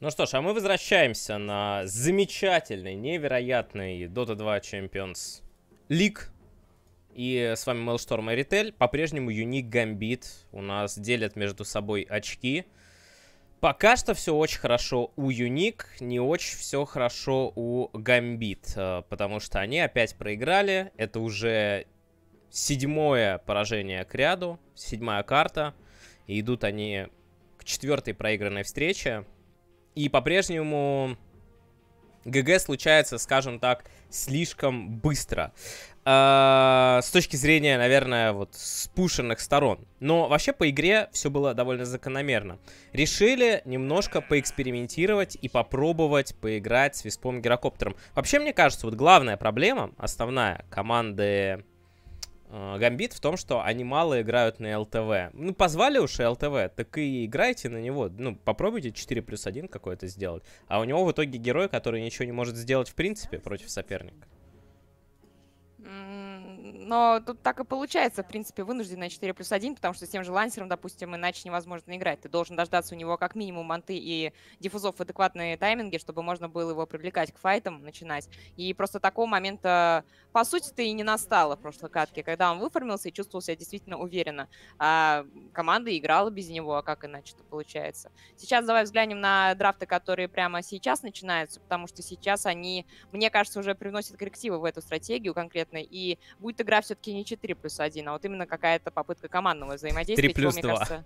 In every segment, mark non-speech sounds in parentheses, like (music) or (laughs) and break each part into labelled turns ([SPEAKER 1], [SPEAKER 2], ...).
[SPEAKER 1] Ну что ж, а мы возвращаемся на замечательный, невероятный Dota 2 Champions League. И с вами Mailstorm и Ритель. По-прежнему Unique Gambit у нас делят между собой очки. Пока что все очень хорошо у Unique, не очень все хорошо у Gambit, э, потому что они опять проиграли. Это уже седьмое поражение к ряду, седьмая карта. И идут они к четвертой проигранной встрече. И по-прежнему ГГ случается, скажем так, слишком быстро. Э, с точки зрения, наверное, вот спушенных сторон. Но вообще по игре все было довольно закономерно. Решили немножко поэкспериментировать и попробовать поиграть с Виспом Гирокоптером. Вообще, мне кажется, вот главная проблема, основная команды Гамбит в том, что они мало играют на ЛТВ. Ну, позвали уж ЛТВ, так и играйте на него. Ну, попробуйте 4 плюс 1 какой-то сделать. А у него в итоге герой, который ничего не может сделать в принципе против соперника.
[SPEAKER 2] Но тут так и получается, в принципе, вынужденная 4 плюс 1, потому что с тем же лансером, допустим, иначе невозможно играть. Ты должен дождаться у него как минимум манты и диффузов в адекватные тайминги, чтобы можно было его привлекать к файтам, начинать. И просто такого момента, по сути-то, и не настало в прошлой катке, когда он выформился и чувствовал себя действительно уверенно. А команда играла без него, а как иначе-то получается. Сейчас давай взглянем на драфты, которые прямо сейчас начинаются, потому что сейчас они, мне кажется, уже привносят коррективы в эту стратегию конкретно, и будет игра все-таки не 4 плюс 1, а вот именно какая-то попытка командного взаимодействия.
[SPEAKER 1] 3 плюс 2. Кажется,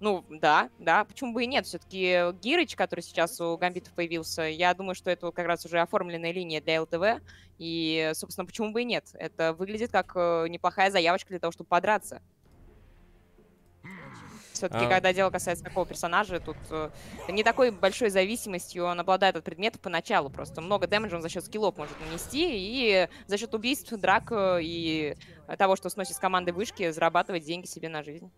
[SPEAKER 2] ну, да, да, почему бы и нет. Все-таки Гирыч, который сейчас у Гамбитов появился, я думаю, что это как раз уже оформленная линия для ЛТВ. И, собственно, почему бы и нет. Это выглядит как э, неплохая заявочка для того, чтобы подраться. Все-таки, а... когда дело касается такого персонажа, тут э, не такой большой зависимостью он обладает от предметов поначалу. Просто много дэмэджа он за счет скиллов может нанести, и за счет убийств, драк э, и того, что сносит с команды вышки, зарабатывать деньги себе на жизнь.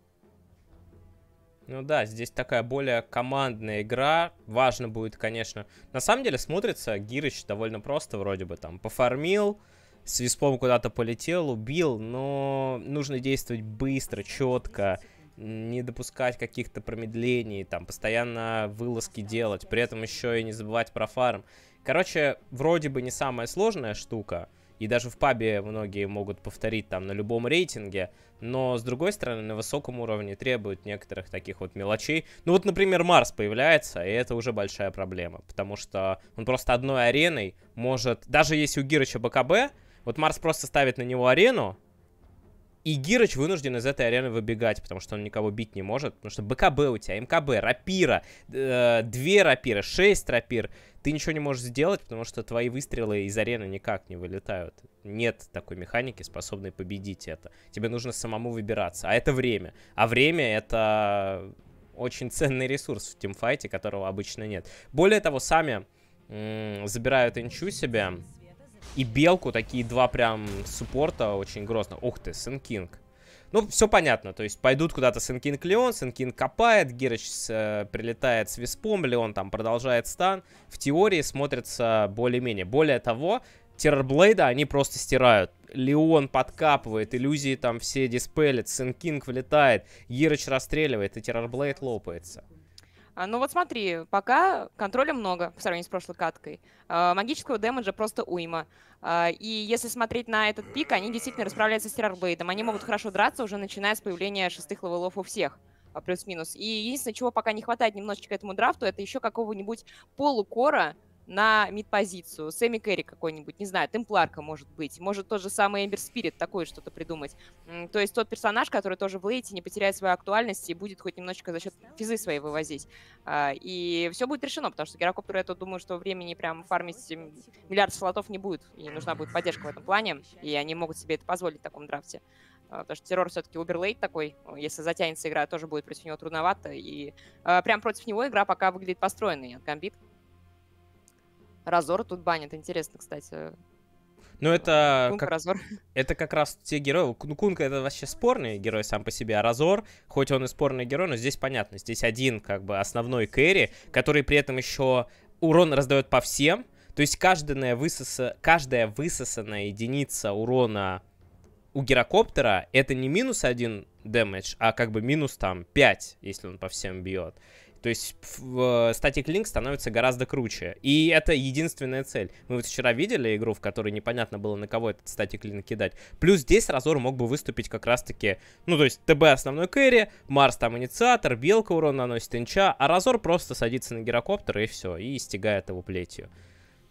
[SPEAKER 1] Ну да, здесь такая более командная игра. Важно будет, конечно. На самом деле смотрится Гирыч довольно просто вроде бы там. Пофармил, с виспом куда-то полетел, убил, но нужно действовать быстро, четко не допускать каких-то промедлений, там, постоянно вылазки делать, при этом еще и не забывать про фарм. Короче, вроде бы не самая сложная штука, и даже в пабе многие могут повторить там на любом рейтинге, но, с другой стороны, на высоком уровне требует некоторых таких вот мелочей. Ну вот, например, Марс появляется, и это уже большая проблема, потому что он просто одной ареной может... Даже если у Гирыча БКБ, вот Марс просто ставит на него арену, и Гирыч вынужден из этой арены выбегать, потому что он никого бить не может. Потому что БКБ у тебя, МКБ, рапира, э, две рапиры, шесть рапир. Ты ничего не можешь сделать, потому что твои выстрелы из арены никак не вылетают. Нет такой механики, способной победить это. Тебе нужно самому выбираться. А это время. А время это очень ценный ресурс в тимфайте, которого обычно нет. Более того, сами забирают инчу себе и Белку, такие два прям суппорта очень грозно. Ух ты, Sand King. Ну, все понятно, то есть пойдут куда-то Sand King Леон, Sand King копает, Гирыч э, прилетает с Виспом, Леон там продолжает стан. В теории смотрится более-менее. Более того, Террорблейда они просто стирают. Леон подкапывает, иллюзии там все диспелят, Sand King влетает, Гирыч расстреливает, и Террорблейд лопается.
[SPEAKER 2] А, ну вот смотри, пока контроля много по сравнению с прошлой каткой. А, магического дэмэджа просто уйма. А, и если смотреть на этот пик, они действительно расправляются с террорблейдом. Они могут хорошо драться уже начиная с появления шестых левелов у всех плюс-минус. И единственное, чего пока не хватает немножечко этому драфту, это еще какого-нибудь полукора, на мид-позицию. Семи-керри какой-нибудь, не знаю, Темпларка может быть. Может тот же самый Ember Spirit такое что-то придумать. То есть тот персонаж, который тоже в лейте не потеряет свою актуальность и будет хоть немножечко за счет физы своей вывозить. А, и все будет решено, потому что Герокоптеру, я думаю, что времени прям фармить миллиард слотов не будет. И нужна будет поддержка в этом плане. И они могут себе это позволить в таком драфте. А, потому что террор все-таки уберлейт такой. Если затянется игра, тоже будет против него трудновато. И э, прям против него игра пока выглядит построенной от Гамбит. Разор тут банит. Интересно, кстати.
[SPEAKER 1] Ну, это Кунка, как, Разор. это как раз те герои. Ну, Кунка это вообще спорный герой сам по себе, а Разор, хоть он и спорный герой, но здесь понятно, здесь один как бы основной кэри, который при этом еще урон раздает по всем. То есть каждая, высоса... каждая высосанная единица урона у гирокоптера это не минус один дэмэдж, а как бы минус там 5, если он по всем бьет. То есть Static Link становится гораздо круче. И это единственная цель. Мы вот вчера видели игру, в которой непонятно было, на кого этот Static Link кидать. Плюс здесь Разор мог бы выступить как раз-таки... Ну, то есть ТБ основной кэрри, Марс там инициатор, Белка урон наносит инча, а Разор просто садится на гирокоптер и все, и стигает его плетью.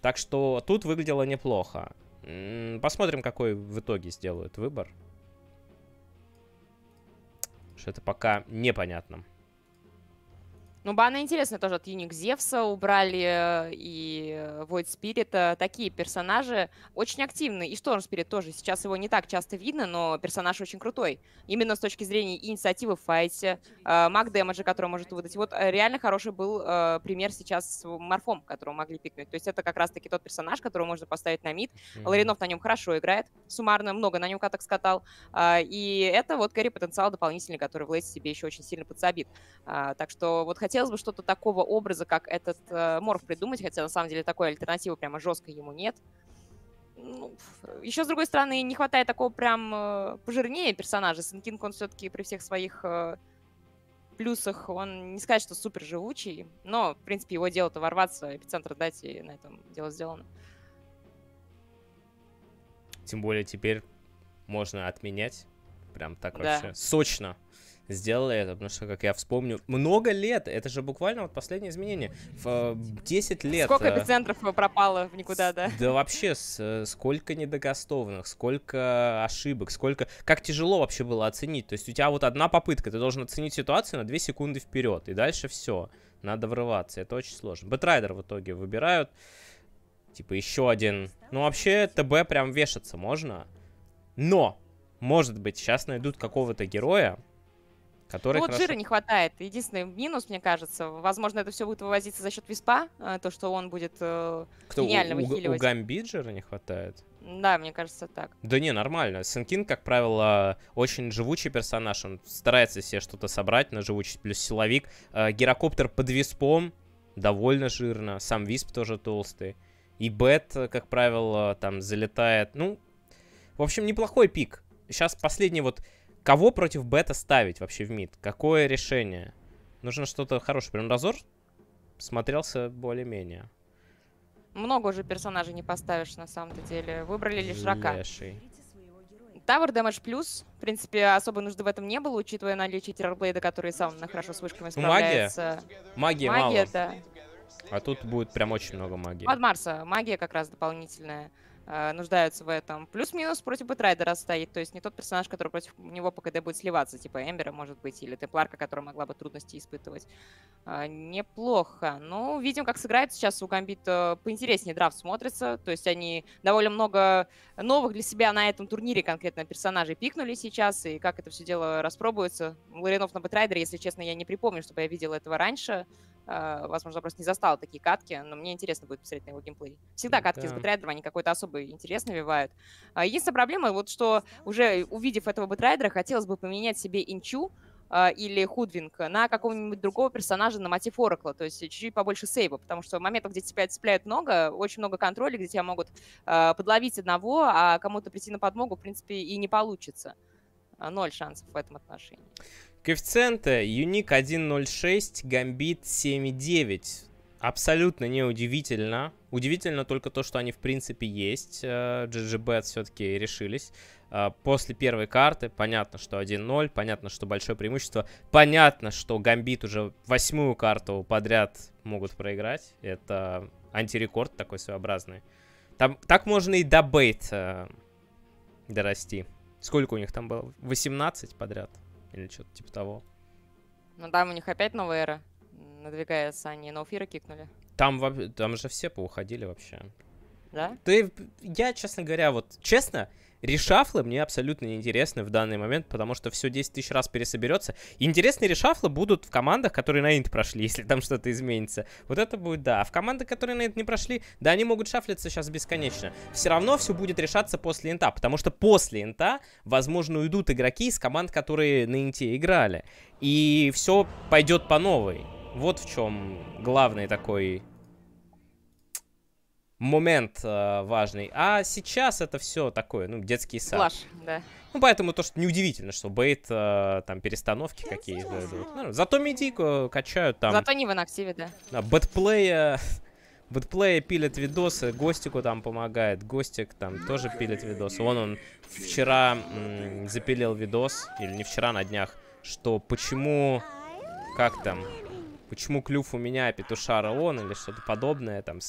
[SPEAKER 1] Так что тут выглядело неплохо. Посмотрим, какой в итоге сделают выбор. Что это пока непонятно.
[SPEAKER 2] Ну, баны интересные тоже от Юник Зевса убрали э, и Void Spirit. Такие персонажи очень активные. И Storm Spirit тоже. Сейчас его не так часто видно, но персонаж очень крутой. Именно с точки зрения инициативы в файте, э, маг дэмэджа, который может выдать. Вот э, реально хороший был пример сейчас с Морфом, которого могли пикнуть. То есть это как раз-таки тот персонаж, которого можно поставить на мид. Mm-hmm. Ларинов на нем хорошо играет. Суммарно много на нем каток скатал. И это вот кэрри потенциал дополнительный, который в лейсе себе еще очень сильно подсобит. Так что вот хотел хотелось бы что-то такого образа, как этот э, Морф придумать, хотя на самом деле такой альтернативы прямо жесткой ему нет. Ну, еще, с другой стороны, не хватает такого прям э, пожирнее персонажа. Сенкинг, он все-таки при всех своих э, плюсах, он не сказать, что супер живучий, но, в принципе, его дело-то ворваться, эпицентр дать, и на этом дело сделано.
[SPEAKER 1] Тем более теперь можно отменять. Прям так да. вообще сочно сделали это, потому что, как я вспомню, много лет, это же буквально вот последнее изменение, в 10 э, лет.
[SPEAKER 2] Сколько э, эпицентров пропало в никуда, да?
[SPEAKER 1] Да вообще, э, сколько недогостованных, сколько ошибок, сколько... Как тяжело вообще было оценить, то есть у тебя вот одна попытка, ты должен оценить ситуацию на 2 секунды вперед, и дальше все, надо врываться, это очень сложно. Бэтрайдер в итоге выбирают, типа еще один, ну вообще ТБ прям вешаться можно, но, может быть, сейчас найдут какого-то героя, Который
[SPEAKER 2] ну, вот
[SPEAKER 1] хорошо...
[SPEAKER 2] жира не хватает. Единственный минус, мне кажется, возможно, это все будет вывозиться за счет виспа, э, то, что он будет э, Кто, гениально
[SPEAKER 1] у,
[SPEAKER 2] выхиливать.
[SPEAKER 1] У Гамбит жира не хватает?
[SPEAKER 2] Да, мне кажется, так.
[SPEAKER 1] Да не, нормально. Sand King, как правило, очень живучий персонаж. Он старается себе что-то собрать на живучесть, плюс силовик. Э, гирокоптер под виспом довольно жирно. Сам висп тоже толстый. И бет, как правило, там залетает. Ну, в общем, неплохой пик. Сейчас последний вот Кого против бета ставить вообще в мид? Какое решение? Нужно что-то хорошее. Прям Разор смотрелся более-менее.
[SPEAKER 2] Много уже персонажей не поставишь, на самом-то деле. Выбрали лишь Рака. Тавер Damage плюс. В принципе, особой нужды в этом не было, учитывая наличие Террорблейда, который сам на хорошо с вышками справляется.
[SPEAKER 1] Магия? Магия,
[SPEAKER 2] Магия
[SPEAKER 1] мало. да. А тут будет прям очень много магии.
[SPEAKER 2] От Марса. Магия как раз дополнительная. Э, нуждаются в этом. Плюс-минус против Бэтрайдера стоит, то есть не тот персонаж, который против него по КД будет сливаться, типа Эмбера, может быть, или Темпларка, которая могла бы трудности испытывать. Э, неплохо. Ну, видим, как сыграет сейчас у Гамбит э, поинтереснее драфт смотрится, то есть они довольно много новых для себя на этом турнире конкретно персонажей пикнули сейчас, и как это все дело распробуется. Ларинов на Бэтрайдере, если честно, я не припомню, чтобы я видел этого раньше. Э, возможно, просто не застал такие катки, но мне интересно будет посмотреть на его геймплей. Всегда катки да. с Бэтрайдером, они какой-то особый интерес навевают. Э, единственная проблема, вот что уже увидев этого Бэтрайдера, хотелось бы поменять себе Инчу, Э, или Hoodwink на какого-нибудь другого персонажа на мотив Оракла, то есть чуть-чуть побольше сейва, потому что моментов, где тебя цепляют много, очень много контроля, где тебя могут э, подловить одного, а кому-то прийти на подмогу, в принципе, и не получится. Ноль шансов в этом отношении.
[SPEAKER 1] Коэффициенты Юник 1.06, Гамбит 7.9. Абсолютно неудивительно. Удивительно только то, что они в принципе есть. GGBet э, все-таки решились. Э, после первой карты понятно, что 1-0, понятно, что большое преимущество. Понятно, что Гамбит уже восьмую карту подряд могут проиграть. Это антирекорд такой своеобразный. Там, так можно и до бейт э, дорасти. Сколько у них там было? 18 подряд? Или что-то типа того.
[SPEAKER 2] Ну там у них опять новая эра надвигается, они Ноуфира кикнули.
[SPEAKER 1] Там, там же все поуходили вообще.
[SPEAKER 2] Да?
[SPEAKER 1] Ты, я, честно говоря, вот, честно, Решафлы мне абсолютно неинтересны в данный момент, потому что все 10 тысяч раз пересоберется. Интересные решафлы будут в командах, которые на инт прошли, (laughs) если там что-то изменится. Вот это будет да. А в командах, которые на инт не прошли, да, они могут шафлиться сейчас бесконечно. Все равно все будет решаться после инта, потому что после инта, возможно, уйдут игроки из команд, которые на инте играли. И все пойдет по новой. Вот в чем главный такой момент э, важный. А сейчас это все такое, ну, детский сад.
[SPEAKER 2] Флаш, да.
[SPEAKER 1] Ну, поэтому то, что неудивительно, что бейт э, там перестановки какие-то идут. Ну, зато медику качают там.
[SPEAKER 2] Зато не в инактиве, да.
[SPEAKER 1] Да, бэтплея... Бэтплея пилит видосы, Гостику там помогает. Гостик там тоже пилит видосы. Вон он вчера запилил видос, или не вчера, на днях, что почему... Как там? Почему клюв у меня, а петушара он, или что-то подобное. Там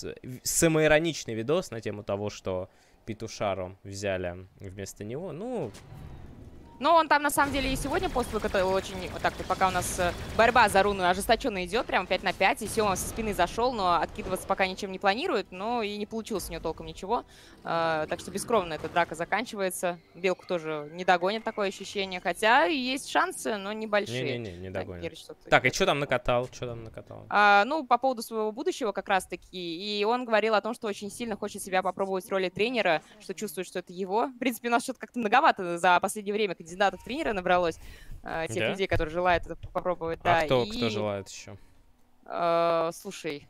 [SPEAKER 1] самоироничный видос на тему того, что петушару взяли вместо него. Ну,
[SPEAKER 2] но он там, на самом деле, и сегодня пост выкатал очень... Вот так вот, пока у нас э, борьба за руну ожесточенно идет, прям 5 на 5, и Сема со спины зашел, но откидываться пока ничем не планирует, но и не получилось у него толком ничего. Э, так что бескровно эта драка заканчивается. Белку тоже не догонит такое ощущение, хотя есть шансы, но небольшие.
[SPEAKER 1] Не-не-не, не догонит. Так, так и что там накатал? Что там накатал?
[SPEAKER 2] А, ну, по поводу своего будущего как раз-таки, и он говорил о том, что очень сильно хочет себя попробовать в роли тренера, что чувствует, что это его. В принципе, у нас что-то как-то многовато за последнее время кандидатов тренера набралось, э, тех да? людей, которые желают это попробовать. А
[SPEAKER 1] да. кто, и... кто желает еще?
[SPEAKER 2] Э, слушай,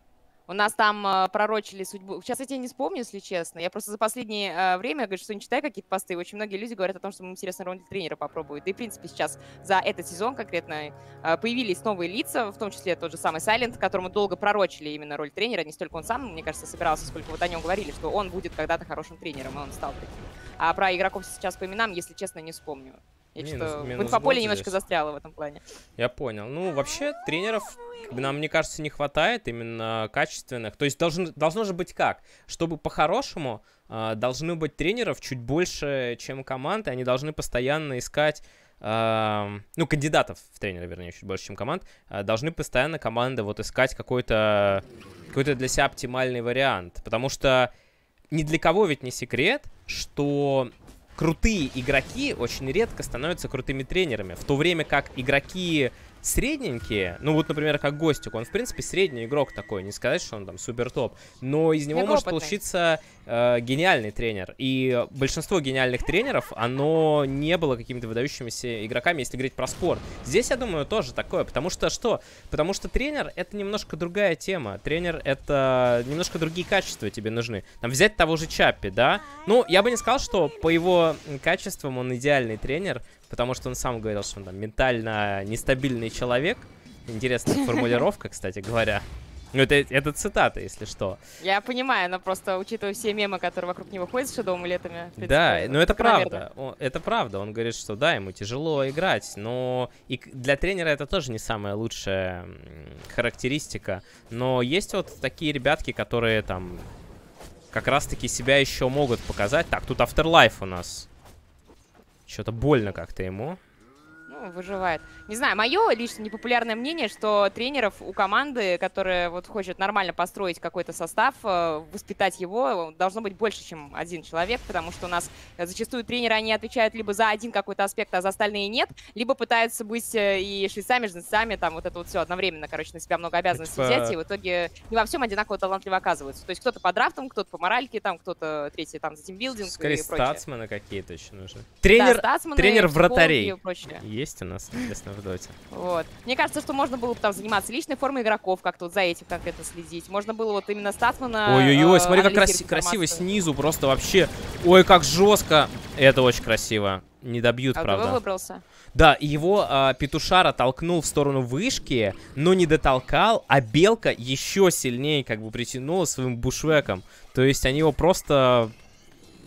[SPEAKER 2] у нас там э, пророчили судьбу. Сейчас я тебе не вспомню, если честно. Я просто за последнее э, время, говорю, что не читаю какие-то посты. Очень многие люди говорят о том, что им интересно роль тренера попробуют. И, в принципе, сейчас за этот сезон конкретно э, появились новые лица, в том числе тот же самый Сайлент, которому долго пророчили именно роль тренера. Не столько он сам, мне кажется, собирался, сколько вот о нем говорили, что он будет когда-то хорошим тренером, и он стал таким. А про игроков сейчас по именам, если честно, не вспомню. Я минус, минус инфополе немножко здесь. застряла в этом плане.
[SPEAKER 1] Я понял. Ну, вообще, тренеров, нам, мне кажется, не хватает именно качественных. То есть должен, должно же быть как? Чтобы по-хорошему э, должны быть тренеров чуть больше, чем команд, и они должны постоянно искать Uh, ну, кандидатов в тренера, вернее, чуть больше, чем команд, uh, должны постоянно команды вот искать какой-то какой-то для себя оптимальный вариант. Потому что ни для кого ведь не секрет, что крутые игроки очень редко становятся крутыми тренерами, в то время как игроки средненькие, ну вот, например, как Гостик, он, в принципе, средний игрок такой, не сказать, что он там супер топ, но из него может получиться э, гениальный тренер. И большинство гениальных тренеров, оно не было какими-то выдающимися игроками, если говорить про спорт. Здесь, я думаю, тоже такое, потому что что? Потому что тренер — это немножко другая тема. Тренер — это немножко другие качества тебе нужны. Там взять того же Чаппи, да? Ну, я бы не сказал, что по его качествам он идеальный тренер, потому что он сам говорил, что он там ментально нестабильный человек. Интересная (laughs) формулировка, кстати говоря. Ну, это, это цитата, если что.
[SPEAKER 2] Я понимаю, но просто учитывая все мемы, которые вокруг него ходят с Шедоу летами.
[SPEAKER 1] Да, но это правда. Он, это правда. Он говорит, что да, ему тяжело играть, но и для тренера это тоже не самая лучшая характеристика. Но есть вот такие ребятки, которые там как раз-таки себя еще могут показать. Так, тут Afterlife у нас. Что-то больно как-то ему
[SPEAKER 2] ну, выживает. Не знаю, мое лично непопулярное мнение, что тренеров у команды, которая вот хочет нормально построить какой-то состав, э, воспитать его, должно быть больше, чем один человек, потому что у нас зачастую тренеры, они отвечают либо за один какой-то аспект, а за остальные нет, либо пытаются быть э, и швейцами, жнецами, там вот это вот все одновременно, короче, на себя много обязанностей типа... взять, и в итоге не во всем одинаково талантливо оказываются. То есть кто-то по драфтам, кто-то по моральке, там кто-то третий там за тимбилдинг
[SPEAKER 1] Скорее и прочее. статсмены какие-то еще нужны. Тренер, да, тренер вратарей. Есть у нас, интересно, в доте.
[SPEAKER 2] Вот. Мне кажется, что можно было бы там заниматься личной формой игроков, как-то вот за этим конкретно следить. Можно было вот именно статмана
[SPEAKER 1] Ой-ой-ой, э, смотри, как краси красиво снизу, просто вообще. Ой, как жестко. Это очень красиво. Не добьют, а правда.
[SPEAKER 2] выбрался.
[SPEAKER 1] Да, и его э, петушара толкнул в сторону вышки, но не дотолкал, а белка еще сильнее как бы притянула своим бушвеком. То есть они его просто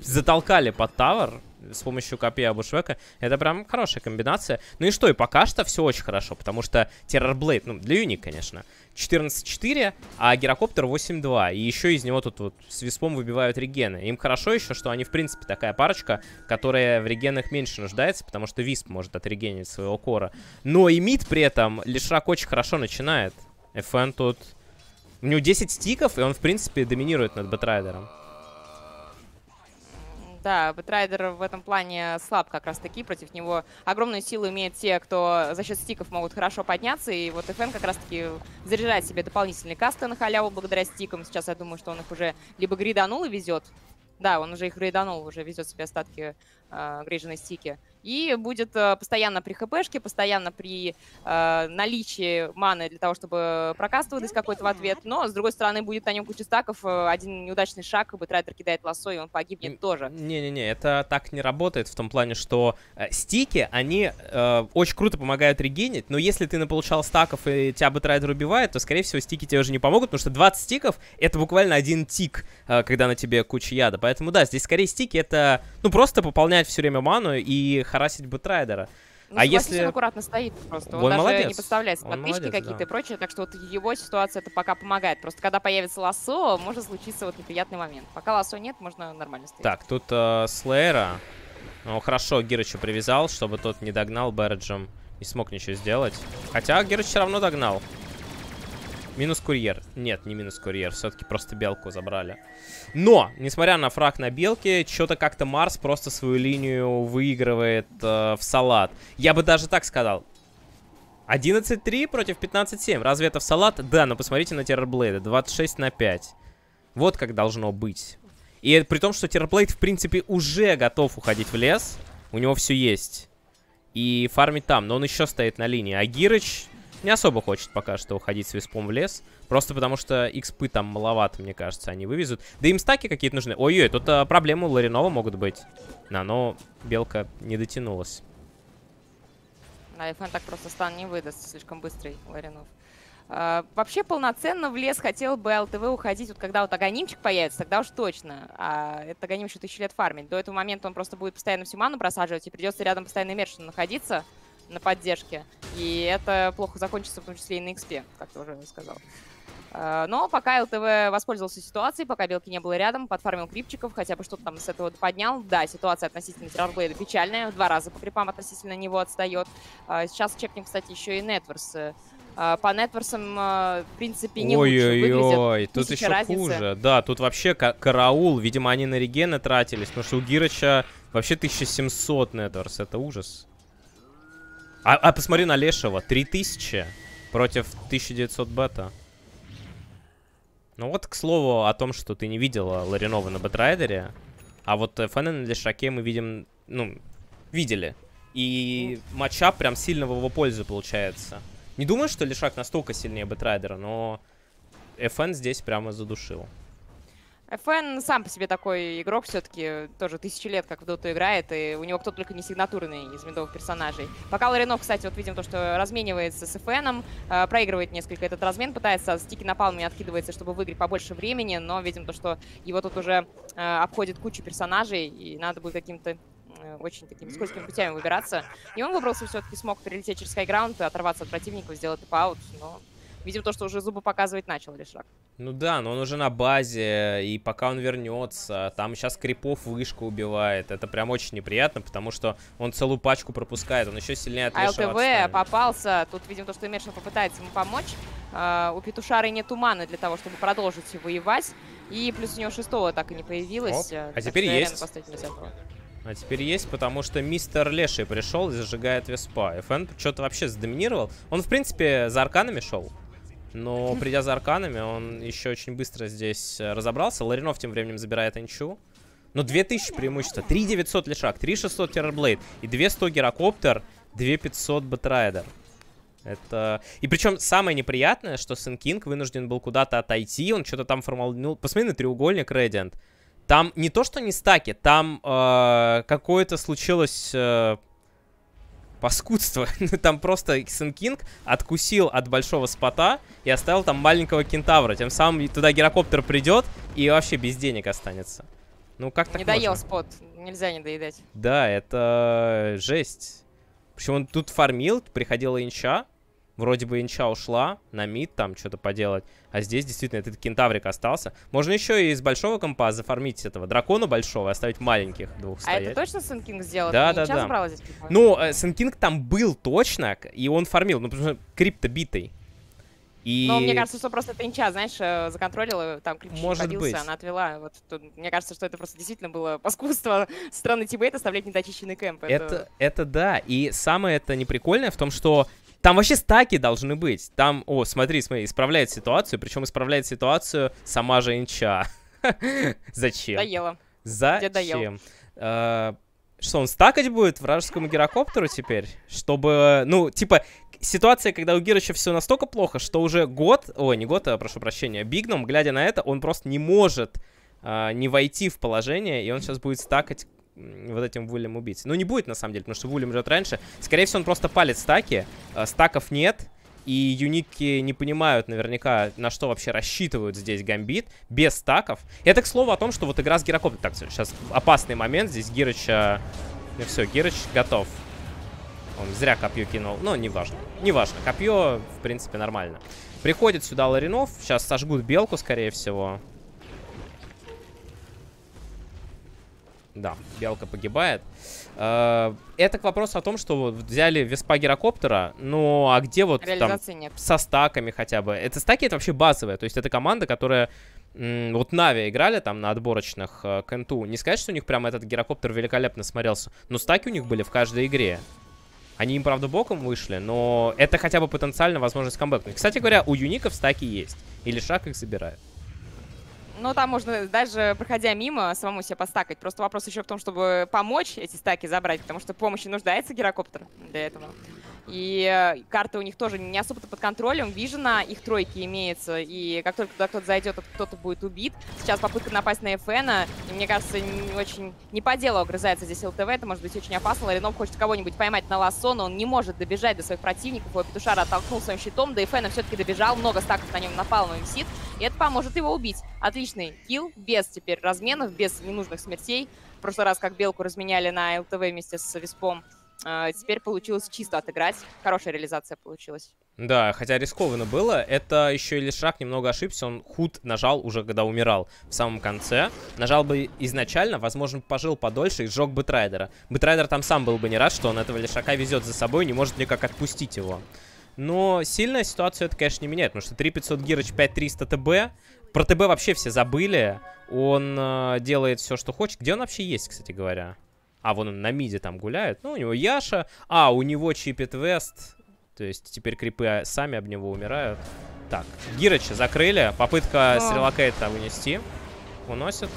[SPEAKER 1] затолкали под тавер, с помощью копья Бушвека. Это прям хорошая комбинация. Ну и что, и пока что все очень хорошо, потому что Террорблейд, ну, для Юник, конечно, 14-4, а Герокоптер 8-2. И еще из него тут вот с Виспом выбивают регены. Им хорошо еще, что они, в принципе, такая парочка, которая в регенах меньше нуждается, потому что Висп может отрегенить своего кора. Но и мид при этом Лишрак очень хорошо начинает. FN тут... У него 10 стиков, и он, в принципе, доминирует над Бэтрайдером.
[SPEAKER 2] Да, Бэтрайдер в этом плане слаб как раз таки. Против него огромную силу имеют те, кто за счет стиков могут хорошо подняться. И вот FN как раз таки заряжает себе дополнительные касты на халяву благодаря стикам. Сейчас я думаю, что он их уже либо гриданул и везет. Да, он уже их гриданул, уже везет себе остатки э, грейженной стики. И будет э, постоянно при хпшке, постоянно при э, наличии маны для того, чтобы прокаст выдать какой-то в ответ, но, с другой стороны, будет на нем куча стаков, э, один неудачный шаг, Бэтрайдер кидает лассо, и он погибнет тоже.
[SPEAKER 1] Не-не-не, это так не работает в том плане, что э, стики, они э, очень круто помогают регенить, но если ты наполучал стаков и тебя Бэтрайдер убивает, то, скорее всего, стики тебе уже не помогут, потому что 20 стиков — это буквально один тик, э, когда на тебе куча яда. Поэтому, да, здесь скорее стики — это, ну, просто пополнять все время ману и харасить Бэтрайдера.
[SPEAKER 2] Ну,
[SPEAKER 1] а если-
[SPEAKER 2] он аккуратно стоит просто. Он,
[SPEAKER 1] Он
[SPEAKER 2] даже
[SPEAKER 1] молодец.
[SPEAKER 2] не подставляется под какие-то
[SPEAKER 1] да.
[SPEAKER 2] и прочее, так что вот его ситуация это пока помогает. Просто когда появится лосо, может случиться вот неприятный момент. Пока лосо нет, можно нормально стоять.
[SPEAKER 1] Так, тут э, Слеера. Ну, хорошо, Гирыча привязал, чтобы тот не догнал Береджем. Не смог ничего сделать. Хотя Гирыч все равно догнал. Минус курьер. Нет, не минус курьер. Все-таки просто белку забрали. Но, несмотря на фраг на белке, что-то как-то Марс просто свою линию выигрывает э, в салат. Я бы даже так сказал. 11-3 против 15-7. Разве это в салат? Да, но посмотрите на Террорблейда. 26 на 5. Вот как должно быть. И при том, что Террорблейд, в принципе, уже готов уходить в лес. У него все есть. И фармить там, но он еще стоит на линии. А Гирыч не особо хочет пока что уходить с виспом в лес. Просто потому что XP там маловато, мне кажется, они вывезут. Да им стаки какие-то нужны. Ой-ой, тут а, проблемы у Ларинова могут быть. Да, но белка не дотянулась.
[SPEAKER 2] А FN так просто стан не выдаст, слишком быстрый Ларинов. А, вообще полноценно в лес хотел бы ЛТВ уходить, вот когда вот Аганимчик появится, тогда уж точно. А этот Аганим еще тысячу лет фармить. До этого момента он просто будет постоянно всю ману просаживать, и придется рядом постоянно Мершин находиться на поддержке. И это плохо закончится, в том числе и на XP, как ты уже сказал. А, Но пока ЛТВ воспользовался ситуацией, пока Белки не было рядом, подфармил крипчиков, хотя бы что-то там с этого поднял. Да, ситуация относительно Террорблейда печальная, в два раза по крипам относительно него отстает. А, Сейчас чекнем, кстати, еще и networth. А, По networth ам, в принципе, не лучше выглядит.
[SPEAKER 1] Ой-ой-ой, тут еще
[SPEAKER 2] разницы.
[SPEAKER 1] хуже. Да, тут вообще ка- караул. Видимо, они на регены тратились, потому что у Гирыча вообще 1700 networth. Это ужас. А, а посмотри на Лешего. 3000 против 1900 Бэта. Ну вот, к слову, о том, что ты не видела Ларинова на Бэтрайдере. А вот э, Фэна на Лешаке мы видим, ну, видели. И matchup прям сильно в его пользу получается. Не думаю, что Лешак настолько сильнее Бэтрайдера, но FN здесь прямо задушил.
[SPEAKER 2] FN сам по себе такой игрок все-таки, тоже тысячи лет как в доту играет, и у него кто только не сигнатурный из мидовых персонажей. Пока Ларинов, кстати, вот видим то, что разменивается с FN, э, проигрывает несколько этот размен, пытается стики напалмами откидывается, чтобы выиграть побольше времени, но видим то, что его тут уже э, обходит кучу персонажей, и надо будет каким-то э, очень такими скользкими путями выбираться. И он выбрался, все-таки смог перелететь через хайграунд оторваться от противников, сделать тип-аут, но видим то, что уже зубы показывать начал Лешак.
[SPEAKER 1] Ну да, но он уже на базе, и пока он вернется, там сейчас крипов вышка убивает. Это прям очень неприятно, потому что он целую пачку пропускает, он еще сильнее от
[SPEAKER 2] А
[SPEAKER 1] Лешего
[SPEAKER 2] ЛТВ попался. Тут видим то, что Мершин попытается ему помочь. А, у Петушары нет тумана для того, чтобы продолжить воевать. И плюс у него шестого так и не появилось.
[SPEAKER 1] Оп, а теперь есть. А теперь есть, потому что мистер Леший пришел и зажигает Веспа. FN что-то вообще задоминировал. Он, в принципе, за арканами шел. Но придя за арканами, он еще очень быстро здесь э, разобрался. Ларинов тем временем забирает Энчу. Но 2000 преимущества. 3900 Лешак, 3600 Террорблейд и 200 Гирокоптер, 2500 Бэтрайдер. Это... И причем самое неприятное, что Sand King вынужден был куда-то отойти, он что-то там формалнул. Посмотри на треугольник Radiant. Там не то, что не стаки, там э, какое-то случилось э, паскудство. (laughs) там просто Sand King откусил от большого спота и оставил там маленького кентавра. Тем самым туда гирокоптер придет и вообще без денег останется. Ну как так
[SPEAKER 2] Не доел
[SPEAKER 1] можно?
[SPEAKER 2] spot. Нельзя не доедать.
[SPEAKER 1] Да, это жесть. Причем он тут фармил, приходила инча. Вроде бы инча ушла на мид там что-то поделать. А здесь действительно этот кентаврик остался. Можно еще и из большого camp а зафармить этого дракона большого и оставить маленьких двух
[SPEAKER 2] А
[SPEAKER 1] стоять.
[SPEAKER 2] это точно Sand King сделал?
[SPEAKER 1] Да, да, да.
[SPEAKER 2] здесь?
[SPEAKER 1] Ну, э, Sand King там был точно, и он фармил. Ну, потому что крип-то битый. И...
[SPEAKER 2] Но мне кажется, что просто это инча, знаешь, э, законтролила, там крипчик
[SPEAKER 1] Может
[SPEAKER 2] побился,
[SPEAKER 1] быть.
[SPEAKER 2] она отвела. Вот тут, мне кажется, что это просто действительно было паскудство со (laughs) стороны Тибейта оставлять недочищенный camp.
[SPEAKER 1] Это, это да. И самое это неприкольное в том, что там вообще стаки должны быть. Там, о, смотри, смотри, исправляет ситуацию, причем исправляет ситуацию сама же Инча. (laughs) Зачем?
[SPEAKER 2] доело.
[SPEAKER 1] Зачем? Э, Что, он стакать будет вражескому гирокоптеру теперь? Чтобы, ну, типа, ситуация, когда у Гирыча все настолько плохо, что уже год, ой, не год, а, прошу прощения, Бигном, глядя на это, он просто не может а, не войти в положение, и он сейчас будет стакать вот этим Вулем убийцей. Ну, не будет, на самом деле, потому что Вулем идет раньше. Скорее всего, он просто палит стаки, а, стаков нет, и юники не понимают наверняка, на что вообще рассчитывают здесь гамбит, без стаков. Это, к слову, о том, что вот игра с Гирокопом... Так, сейчас опасный момент, здесь Гирыч... Ну все, Гирыч готов. Он зря копье кинул, но неважно. Неважно, копье, в принципе, нормально. Приходит сюда Ларинов, сейчас сожгут белку, скорее всего. Да, белка погибает. Э, это к вопросу о том, что взяли Веспа Гирокоптера, ну а где вот там нет. со стаками хотя бы? Это стаки это вообще базовые, то есть это команда, которая вот Нави играли там на отборочных э, к НТУ. Не сказать, что у них прям этот гирокоптер великолепно смотрелся, но стаки у них были в каждой игре. Они им, правда, боком вышли, но это хотя бы потенциально возможность камбэкнуть. Кстати говоря, у юников стаки есть. Или шаг их забирает.
[SPEAKER 2] Ну, там можно даже, проходя мимо, самому себе постакать. Просто вопрос еще в том, чтобы помочь эти стаки забрать, потому что помощи нуждается гирокоптер для этого. И э, карты у них тоже не особо-то под контролем. Вижена, их тройки имеется. И как только туда кто-то зайдет, кто-то будет убит. Сейчас попытка напасть на ФН. И мне кажется, не очень не по делу огрызается здесь ЛТВ. Это может быть очень опасно. Ларинов хочет кого-нибудь поймать на лассо, но он не может добежать до своих противников. Его Петушара оттолкнул своим щитом. Да и ФН все-таки добежал. Много стаков на нем напал, но висит. И это поможет его убить. Отличный килл. Без теперь разменов, без ненужных смертей. В прошлый раз, как Белку разменяли на ЛТВ вместе с Виспом, теперь получилось чисто отыграть. Хорошая реализация получилась.
[SPEAKER 1] Да, хотя рискованно было. Это еще и Лишак немного ошибся. Он Hood нажал уже, когда умирал в самом конце. Нажал бы изначально, возможно, пожил подольше и сжег бы Трайдера. Бэтрайдер там сам был бы не рад, что он этого Лишака везет за собой, не может никак отпустить его. Но сильная ситуация это, конечно, не меняет, потому что 3500 Гирыч, 5300 ТБ. Про ТБ вообще все забыли. Он э, делает все, что хочет. Где он вообще есть, кстати говоря? А, вон он на миде там гуляет. Ну, у него Яша. А, у него Чипет Вест. То есть теперь крипы сами об него умирают. Так, Гирыча закрыли. Попытка Но... с релокейта вынести. Уносит.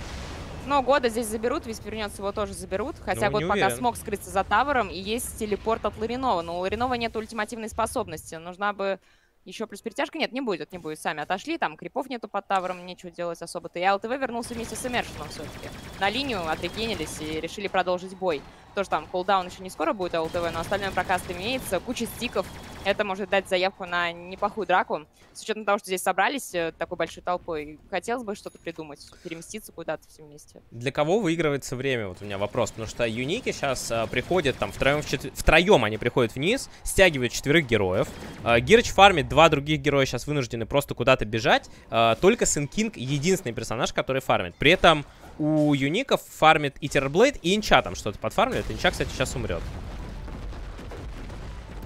[SPEAKER 2] Но года здесь заберут, весь вернется его тоже заберут. Хотя ну, год пока смог скрыться за тавером. И есть телепорт от Ларинова. Но у Ларинова нет ультимативной способности. Нужна бы еще плюс перетяжка? Нет, не будет, не будет. Сами отошли, там крипов нету под тавером, нечего делать особо-то. И АЛТВ вернулся вместе с Эмершином все-таки. На линию отрегенились и решили продолжить бой. Тоже там кулдаун еще не скоро будет АЛТВ, но остальной прокаст имеется. Куча стиков. Это может дать заявку на неплохую драку. С учетом того, что здесь собрались э, такой большой толпой, хотелось бы что-то придумать, переместиться куда-то все вместе.
[SPEAKER 1] Для кого выигрывается время? Вот у меня вопрос. Потому что юники сейчас а, приходят там втроем, вчет... втроем они приходят вниз, стягивают четверых героев. А, Гирыч фармит, два других героя сейчас вынуждены просто куда-то бежать. А, только Sand King единственный персонаж, который фармит. При этом у юников фармит и Террорблейд, и Инча там что-то подфармливает. Инча, кстати, сейчас умрет.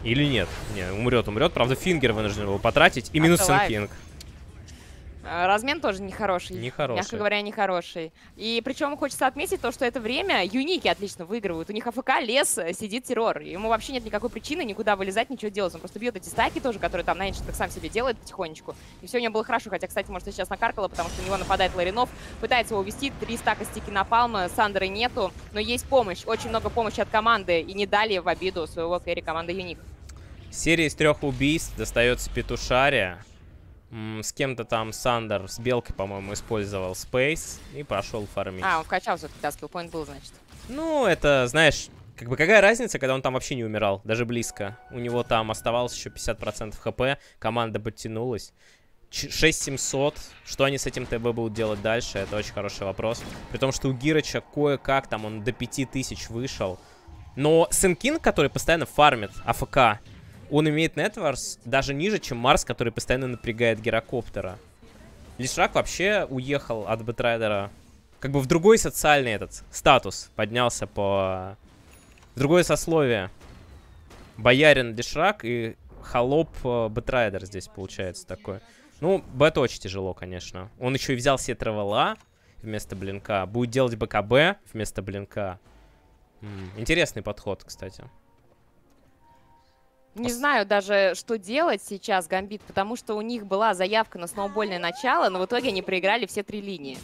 [SPEAKER 1] Или нет? Не, умрет, умрет. Правда, Finger вынужден был потратить. И минус Кинг.
[SPEAKER 2] А, размен тоже нехороший.
[SPEAKER 1] Нехороший.
[SPEAKER 2] Мягко говоря, нехороший. И причем хочется отметить то, что это время юники отлично выигрывают. У них AFK, лес, э, сидит террор. Ему вообще нет никакой причины никуда вылезать, ничего делать. Он просто бьет эти стаки тоже, которые там Найнш так сам себе делает потихонечку. И все у него было хорошо. Хотя, кстати, может, сейчас накаркало, потому что у него нападает Ларинов. Пытается его увести. Три стака стики на напалма. Сандеры нету. Но есть помощь. Очень много помощи от команды. И не дали в обиду своего кэри команды Юник.
[SPEAKER 1] Серия из трех убийств достается Петушаре с кем-то там Сандер с белкой, по-моему, использовал Space и пошел фармить.
[SPEAKER 2] А, он вкачал все-таки, да, скиллпоинт был, значит.
[SPEAKER 1] Ну, это, знаешь, как бы какая разница, когда он там вообще не умирал, даже близко. У него там оставалось еще 50% хп, команда подтянулась. 6700. Что они с этим ТБ будут делать дальше, это очень хороший вопрос. При том, что у Гирыча кое-как там он до 5000 вышел. Но Sand King, который постоянно фармит AFK, он имеет net worth даже ниже, чем Марс, который постоянно напрягает гирокоптера. Лишрак вообще уехал от Бэтрайдера как бы в другой социальный этот статус. Поднялся по... В другое сословие. Боярин Лишрак и холоп э, Бэтрайдер здесь получается такой. Ну, Бэт очень тяжело, конечно. Он еще и взял себе Travel а вместо Blink а. Будет делать BKB вместо Blink а. М -м, интересный подход, кстати.
[SPEAKER 2] Не знаю даже, что делать сейчас Гамбит, потому что у них была заявка на сноубольное начало, но в итоге они проиграли все три линии.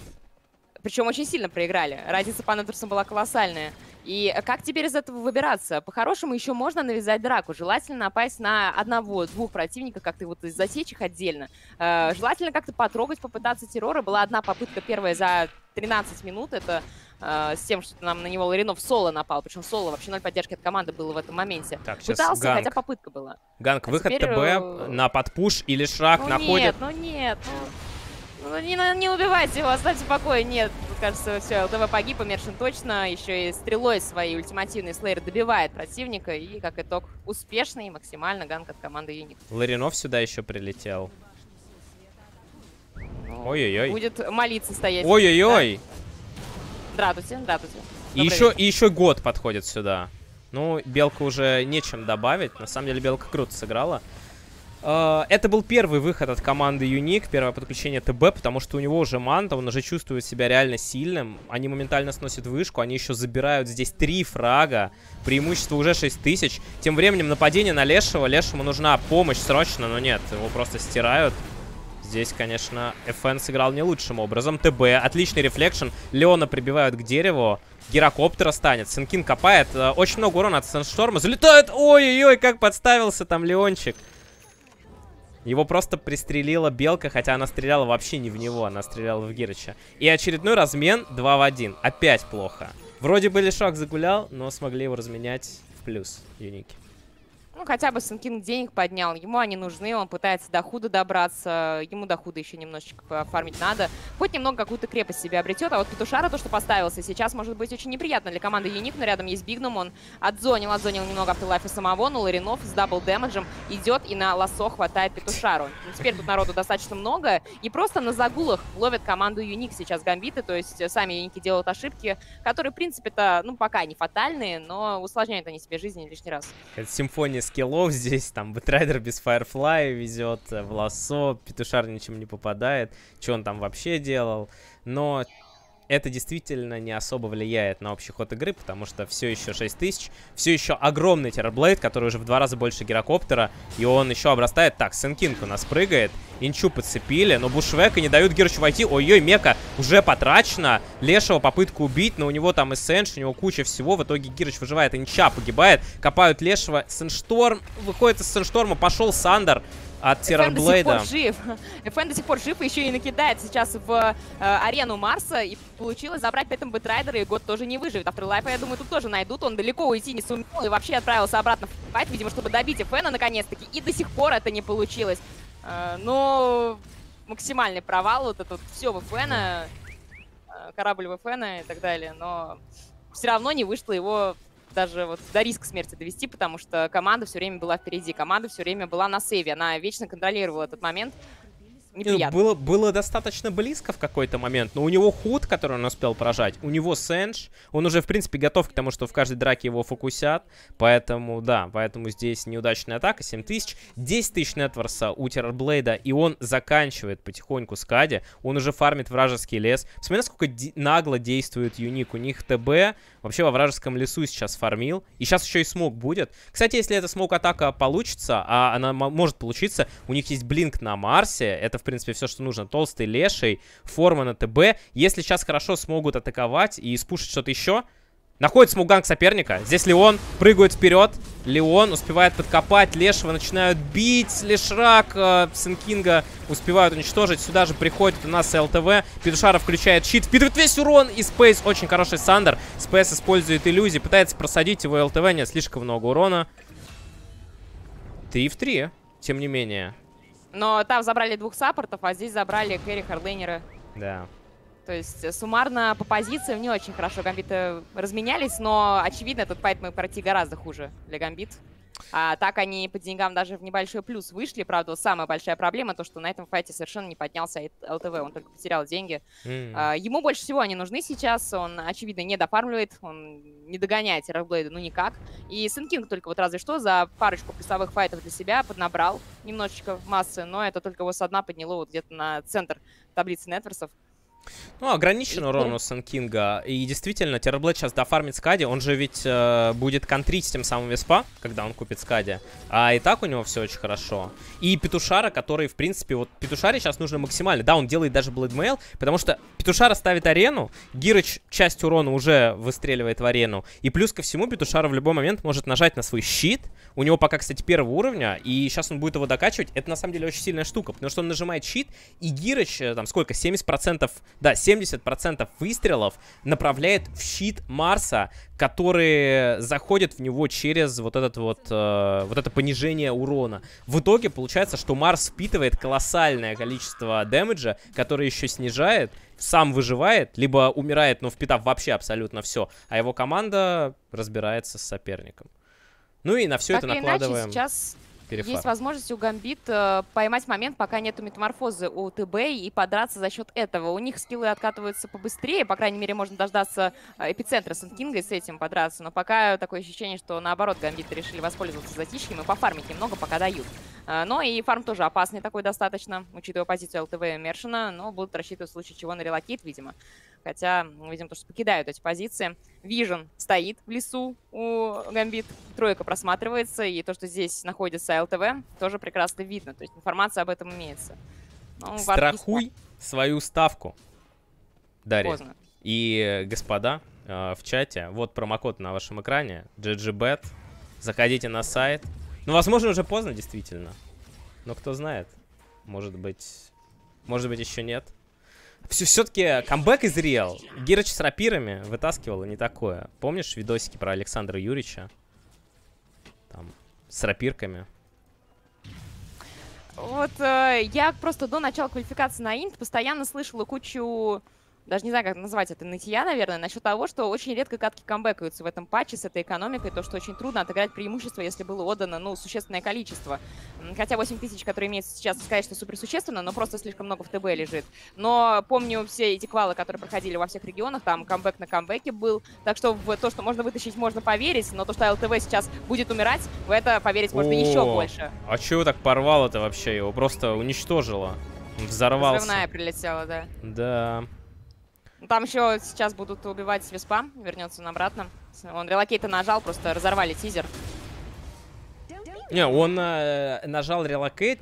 [SPEAKER 2] Причем очень сильно проиграли. Разница по net worth у была колоссальная. И как теперь из этого выбираться? По-хорошему еще можно навязать драку. Желательно напасть на одного-двух противников, как-то вот из засечь их отдельно. Э, желательно как-то потрогать, попытаться террора. Была одна попытка первая за 13 минут. Это э, с тем, что нам на него Ларинов соло напал. Причем соло вообще ноль поддержки от команды было в этом моменте.
[SPEAKER 1] Так,
[SPEAKER 2] Пытался,
[SPEAKER 1] ганг.
[SPEAKER 2] хотя попытка была.
[SPEAKER 1] Ганг,
[SPEAKER 2] А
[SPEAKER 1] выход
[SPEAKER 2] теперь,
[SPEAKER 1] ТБ
[SPEAKER 2] э,
[SPEAKER 1] на подпуш или шаг
[SPEAKER 2] ну
[SPEAKER 1] находит.
[SPEAKER 2] нет, ну нет, ну... Ну, не, не убивайте его, оставьте в покое. Нет, кажется, все, ЛТВ погиб, Мершин точно. Еще и стрелой своей ультимативной Слеер добивает противника. И, как итог, успешный максимально ганг от команды Юник.
[SPEAKER 1] Ларинов сюда еще прилетел.
[SPEAKER 2] Ну,
[SPEAKER 1] Ой-ой-ой.
[SPEAKER 2] Будет молиться стоять.
[SPEAKER 1] Ой-ой-ой.
[SPEAKER 2] Дратуйте, дратуйте.
[SPEAKER 1] И еще,
[SPEAKER 2] вечер.
[SPEAKER 1] и еще год подходит сюда. Ну, Белка уже нечем добавить. На самом деле, Белка круто сыграла. Э, Это был первый выход от команды Юник, первое подключение ТБ, потому что у него уже манта, он уже чувствует себя реально сильным. Они моментально сносят вышку, они еще забирают здесь три фрага, преимущество уже 6000. Тем временем нападение на Лешего, Лешему нужна помощь срочно, но нет, его просто стирают. Здесь, конечно, FN сыграл не лучшим образом. ТБ, отличный Reflection. Леона прибивают к дереву. Гирокоптер останет. Sand King копает. Э, Очень много урона от Sandstorm а. Залетает. Ой-ой-ой, как подставился там Леончик. Его просто пристрелила Белка, хотя она стреляла вообще не в него, она стреляла в Гирыча. И очередной размен 2 в 1. Опять плохо. Вроде бы Лешок загулял, но смогли его разменять в плюс Юники.
[SPEAKER 2] Ну, хотя бы Sand King денег поднял. Ему они нужны, он пытается до Hood а добраться. Ему до Hood а еще немножечко пофармить надо. Хоть немного какую-то крепость себе обретет. А вот Петушара, то, что поставился, сейчас может быть очень неприятно для команды Юник, но рядом есть Бигнум. Он отзонил, отзонил немного Afterlife а самого, но Ларинов с double damage ем идет и на lasso хватает Петушару. Ну, теперь тут народу достаточно много. И просто на загулах ловят команду Юник сейчас гамбиты. То есть сами Юники делают ошибки, которые, в принципе-то, ну, пока не фатальные, но усложняют они себе жизнь лишний раз.
[SPEAKER 1] Это симфония скиллов здесь, там Бэтрайдер без Firefly я везет э, в lasso, Петушар ничем не попадает, что он там вообще делал, но это действительно не особо влияет на общий ход игры, потому что все еще 6000, все еще огромный Террорблейд, который уже в два раза больше гирокоптера, и он еще обрастает. Так, Sand King у нас прыгает, Инчу подцепили, но Bushwhack а не дают Гирчу войти. Ой-ой, Мека уже потрачена. Лешего попытку убить, но у него там эссенш, у него куча всего. В итоге Гирыч выживает, Инча погибает. Копают Лешего. Sandstorm выходит из Sandstorm а, пошел Sunder от
[SPEAKER 2] FN до сих
[SPEAKER 1] Террорблейда.
[SPEAKER 2] пор жив. FN до сих пор жив и еще и накидает сейчас в э, арену Марса. И получилось забрать при этом Бэтрайдера, и год тоже не выживет. Afterlife, я думаю, тут тоже найдут. Он далеко уйти не сумел и вообще отправился обратно в файт, видимо, чтобы добить FN наконец-таки. И до сих пор это не получилось. Э, но максимальный провал. Вот это вот все в FN, э, корабль в FN и так далее. Но все равно не вышло его даже вот до риска смерти довести, потому что команда все время была впереди, команда все время была на сейве, она вечно контролировала этот момент. Неприятно.
[SPEAKER 1] Было, было достаточно близко в какой-то момент, но у него худ, который он успел поражать, у него Сэндж, он уже, в принципе, готов к тому, что в каждой драке его фокусят, поэтому, да, поэтому здесь неудачная атака, 7000, 10 тысяч нетворса у Террорблейда, и он заканчивает потихоньку скади, он уже фармит вражеский лес. Посмотри, насколько нагло действует Юник, у них ТБ вообще во вражеском лесу сейчас фармил, и сейчас еще и смог будет. Кстати, если эта смог-атака получится, а она мо- может получиться, у них есть блинк на Марсе, это, в принципе, все, что нужно. Толстый леший, форма на ТБ. Если сейчас хорошо смогут атаковать и спушить что-то еще, находит smoke gank соперника. Здесь Леон прыгает вперед. Леон успевает подкопать. Лешего начинают бить. Лешрак, э, Sand King а успевают уничтожить. Сюда же приходит у нас ЛТВ. Петушара включает щит. Впитывает весь урон. И Спейс очень хороший Sunder. Спейс использует иллюзии. Пытается просадить его ЛТВ. Нет, слишком много урона. 3 в 3. Тем не менее.
[SPEAKER 2] Но там забрали двух саппортов, а здесь забрали carry хардлейнера.
[SPEAKER 1] Да.
[SPEAKER 2] То есть э, суммарно по позициям не очень хорошо гамбиты разменялись, но очевидно этот файт мы пройти гораздо хуже для гамбит. А так они по деньгам даже в небольшой плюс вышли. Правда, самая большая проблема то, что на этом файте совершенно не поднялся ЛТВ, он только потерял деньги. А, Ему больше всего они нужны сейчас. Он, очевидно, не дофармливает, он не догоняет Террорблейда, ну никак. И Сенкинг только вот разве что за парочку плюсовых файтов для себя поднабрал немножечко массы, но это только его со дна подняло вот где-то на центр таблицы нетверсов.
[SPEAKER 1] Ну, ограничен урон у Сенкинга. И действительно, Терраблэд сейчас дофармит Скади. Он же ведь э, будет контрить тем самым Веспа, когда он купит Скади. А и так у него все очень хорошо. И Петушара, который, в принципе, вот Петушаре сейчас нужно максимально. Да, он делает даже Блэдмейл, потому что Петушара ставит арену, Гирыч часть урона уже выстреливает в арену. И плюс ко всему, Петушара в любой момент может нажать на свой щит. У него пока, кстати, первого уровня, и сейчас он будет его докачивать. Это на самом деле очень сильная штука, потому что он нажимает щит, и Гирыч, э, там сколько, 70%, да, 70 70% выстрелов направляет в щит Марса, который заходит в него через вот этот вот, э, вот это понижение урона. В итоге получается, что Марс впитывает колоссальное количество дэмэджа, который еще снижает, сам выживает, либо умирает, но впитав вообще абсолютно все, а его команда разбирается с соперником. Ну и на все так это накладываем...
[SPEAKER 2] Иначе сейчас перефар. Есть возможность у Гамбит э, поймать момент, пока нету метаморфозы у ТБ и подраться за счет этого. У них скиллы откатываются побыстрее, по крайней мере, можно дождаться э, эпицентра Сэнкинга и с этим подраться. Но пока такое ощущение, что наоборот Гамбиты решили воспользоваться затишьем и пофармить немного, пока дают. Э, но и фарм тоже опасный такой достаточно, учитывая позицию ЛТВ и Мершина, но будут рассчитывать в случае чего на релокит, видимо. Хотя, видимо, то, что покидают эти позиции. Вижен стоит в лесу у Гамбит, тройка просматривается, и то, что здесь находится ЛТВ, тоже прекрасно видно. То есть информация об этом имеется.
[SPEAKER 1] Но Страхуй свою ставку, Дарья. Поздно. И, господа, э, в чате, вот промокод на вашем экране, GGBet. Заходите на сайт. Ну, возможно, уже поздно, действительно. Но кто знает. Может быть... Может быть, еще нет. Все-таки камбэк из Реал. Гирыч с рапирами вытаскивал, не такое. Помнишь видосики про Александра Юрича? Там, с рапирками.
[SPEAKER 2] Вот э, я просто до начала квалификации на Инт постоянно слышала кучу даже не знаю, как назвать это, нытья, наверное, насчет того, что очень редко катки камбэкаются в этом патче с этой экономикой, то, что очень трудно отыграть преимущество, если было отдано, ну, существенное количество. Хотя 8 тысяч, которые имеются сейчас, сказать, что супер существенно, но просто слишком много в ТБ лежит. Но помню все эти квалы, которые проходили во всех регионах, там камбэк на камбэке был, так что в то, что можно вытащить, можно поверить, но то, что ЛТВ сейчас будет умирать, в это поверить можно О, еще больше.
[SPEAKER 1] А чего так порвал это вообще? Его просто уничтожило. Взорвался.
[SPEAKER 2] Взрывная прилетела, да.
[SPEAKER 1] Да.
[SPEAKER 2] Там еще сейчас будут убивать Виспа, вернется он обратно. Он relocate а нажал, просто разорвали tether.
[SPEAKER 1] Не, он э, нажал relocate.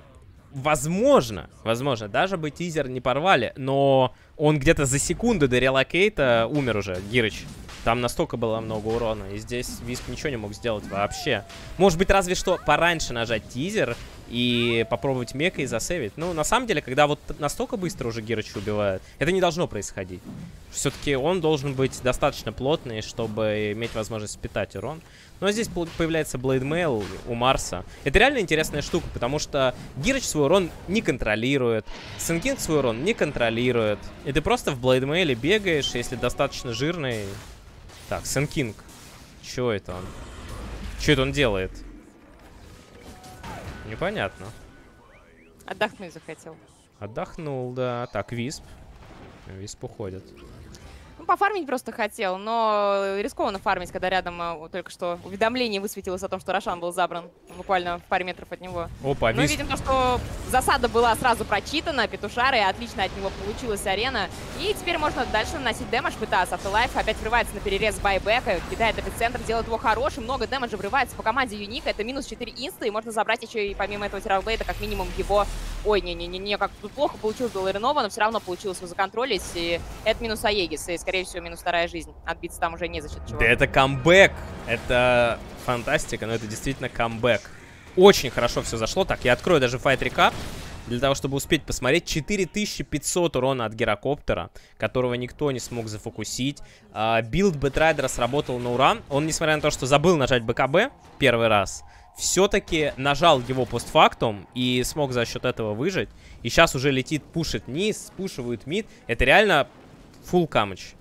[SPEAKER 1] Возможно, возможно, даже бы tether не порвали, но он где-то за секунду до relocate а умер уже, Гирыч. Там настолько было много урона, и здесь Висп ничего не мог сделать вообще. Может быть, разве что пораньше нажать tether и попробовать мека и засейвить. Ну, на самом деле, когда вот настолько быстро уже Гирыч убивает, это не должно происходить. Все-таки он должен быть достаточно плотный, чтобы иметь возможность впитать урон. Но здесь появляется Blade Mail у Марса. Это реально интересная штука, потому что Гирыч свой урон не контролирует, Сенкинг свой урон не контролирует. И ты просто в Blade Mail е бегаешь, если достаточно жирный. Так, Сенкинг. Чего это он? Что это он делает? Непонятно.
[SPEAKER 2] Отдохнуть захотел.
[SPEAKER 1] Отдохнул, да. Так, Висп. Висп уходит.
[SPEAKER 2] Ну, пофармить просто хотел, но рискованно фармить, когда рядом э, только что уведомление высветилось о том, что Рошан был забран буквально в паре метров от него.
[SPEAKER 1] Опа,
[SPEAKER 2] Мы видим то, что засада была сразу прочитана, Петушары, отлично от него получилась арена. И теперь можно дальше наносить дэмэдж, пытаться. Автолайф опять врывается на перерез байбека, кидает эпицентр, делает его хороший, много дэмэджа врывается по команде Юника. Это минус 4 инста, и можно забрать еще и помимо этого Террорблейда как минимум его... Ой, не-не-не, как тут плохо получилось до Ларинова, но все равно получилось его законтролить. И это минус Аегис, и скорее всего минус вторая жизнь. Отбиться там уже не за счет чего.
[SPEAKER 1] Да это камбэк! Это фантастика, но это действительно камбэк. Очень хорошо все зашло. Так, я открою даже файт рекап. Для того, чтобы успеть посмотреть 4500 урона от гирокоптера, которого никто не смог зафокусить. Build Бэтрайдера сработал на ура. Он, несмотря на то, что забыл нажать БКБ первый раз, все-таки нажал его постфактум и смог за счет этого выжить. И сейчас уже летит, пушит низ, спушивает мид. Это реально full камыч.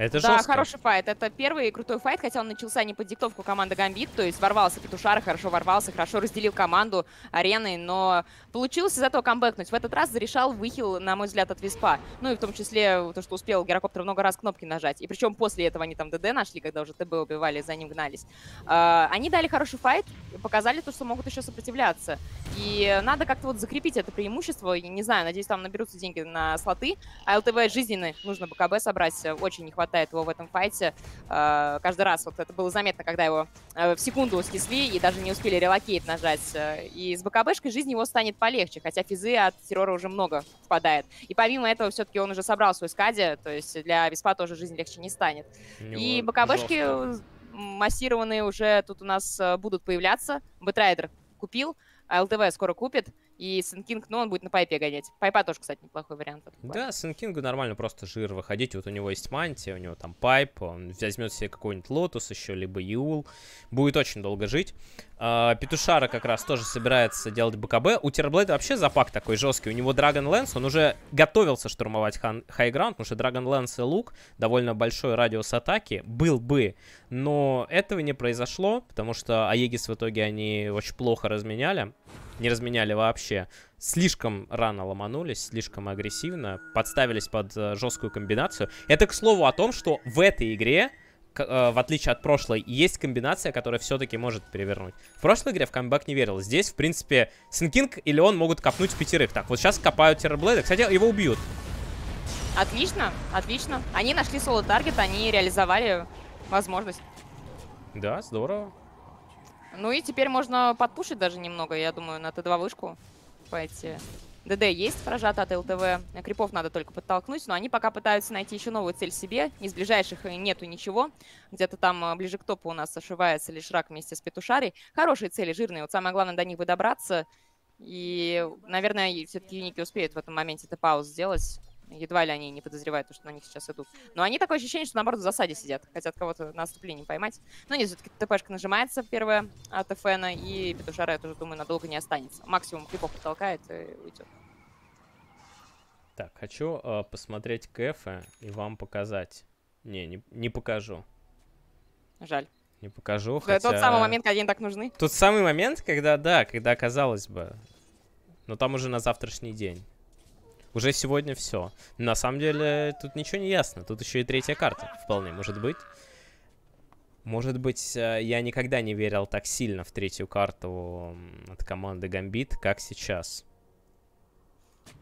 [SPEAKER 1] Это
[SPEAKER 2] да,
[SPEAKER 1] жестко.
[SPEAKER 2] хороший fight. Это первый крутой fight, хотя он начался не под диктовку команды Гамбит, то есть ворвался Петушара, хорошо ворвался, хорошо разделил команду ареной, но получилось из этого камбэкнуть. В этот раз зарешал выхил, на мой взгляд, от Виспа. Ну и в том числе то, что успел Герокоптер много раз кнопки нажать. И причем после этого они там ДД нашли, когда уже ТБ убивали, за ним гнались. А, они дали хороший файт, показали то, что могут еще сопротивляться. И надо как-то вот закрепить это преимущество. Я не знаю, надеюсь, там наберутся деньги на слоты. А ЛТВ жизненный, нужно БКБ собрать, очень не хватает хватает его в этом файте. Э, каждый раз вот это было заметно, когда его э, в секунду снесли и даже не успели relocate нажать. Э, и с БКБшкой жизнь его станет полегче, хотя физы от террора уже много впадает. И помимо этого, все-таки он уже собрал свой Skadi, то есть для Виспа тоже жизнь легче не станет. И БКБшки массированные уже тут у нас будут появляться. Бэтрайдер купил, а ЛТВ скоро купит. И Сенкинг, ну, он будет на pipe е гонять. Pipe а тоже, кстати, неплохой вариант.
[SPEAKER 1] Да, Сенкингу нормально просто жир выходить. Вот у него есть мантия, у него там pipe, он возьмет себе какой-нибудь Lotus еще, либо Eul. Будет очень долго жить. А, Петушара как раз тоже собирается делать БКБ. У Терблейда вообще запак такой жесткий. У него Драгон Лэнс, он уже готовился штурмовать хайграунд, потому что Драгон Лэнс и лук, довольно большой радиус атаки, был бы. Но этого не произошло, потому что Аегис в итоге они очень плохо разменяли не разменяли вообще. Слишком рано ломанулись, слишком агрессивно, подставились под э, жесткую комбинацию. Это, к слову, о том, что в этой игре в отличие от прошлой, есть комбинация, которая все-таки может перевернуть. В прошлой игре в камбэк не верил. Здесь, в принципе, Синкинг или он могут копнуть пятерых. Так, вот сейчас копают Террорблейда. Кстати, его убьют.
[SPEAKER 2] Отлично, отлично. Они нашли соло-target, они реализовали возможность.
[SPEAKER 1] Да, здорово.
[SPEAKER 2] Ну и теперь можно подпушить даже немного, я думаю, на Т2 вышку пойти. DD есть прожат от ЛТВ. Крипов надо только подтолкнуть, но они пока пытаются найти еще новую цель себе. Из ближайших нету ничего. Где-то там а, ближе к топу у нас ошивается лишь рак вместе с Петушарой. Хорошие цели, жирные. Вот самое главное до них бы добраться. И, наверное, все-таки Юники успеют в этом моменте пауз сделать. Едва ли они не подозревают, что на них сейчас идут. Но они такое ощущение, что наоборот в засаде сидят. Хотят кого-то на отступлении поймать. Но нет, все-таки ТПшка нажимается первая от ФН, и Петушара, я тоже думаю, надолго не останется. Максимум крипов потолкает и уйдет.
[SPEAKER 1] Так, хочу э, посмотреть кэфы и вам показать. Не, не, не покажу.
[SPEAKER 2] Жаль.
[SPEAKER 1] Не покажу,
[SPEAKER 2] Это хотя... тот самый момент, когда они так нужны.
[SPEAKER 1] Тот самый момент, когда, да, когда казалось бы. Но там уже на завтрашний день. Уже сегодня все. На самом деле, тут ничего не ясно. Тут еще и третья карта вполне может быть. Может быть, э, я никогда не верил так сильно в третью карту от команды Гамбит, как сейчас.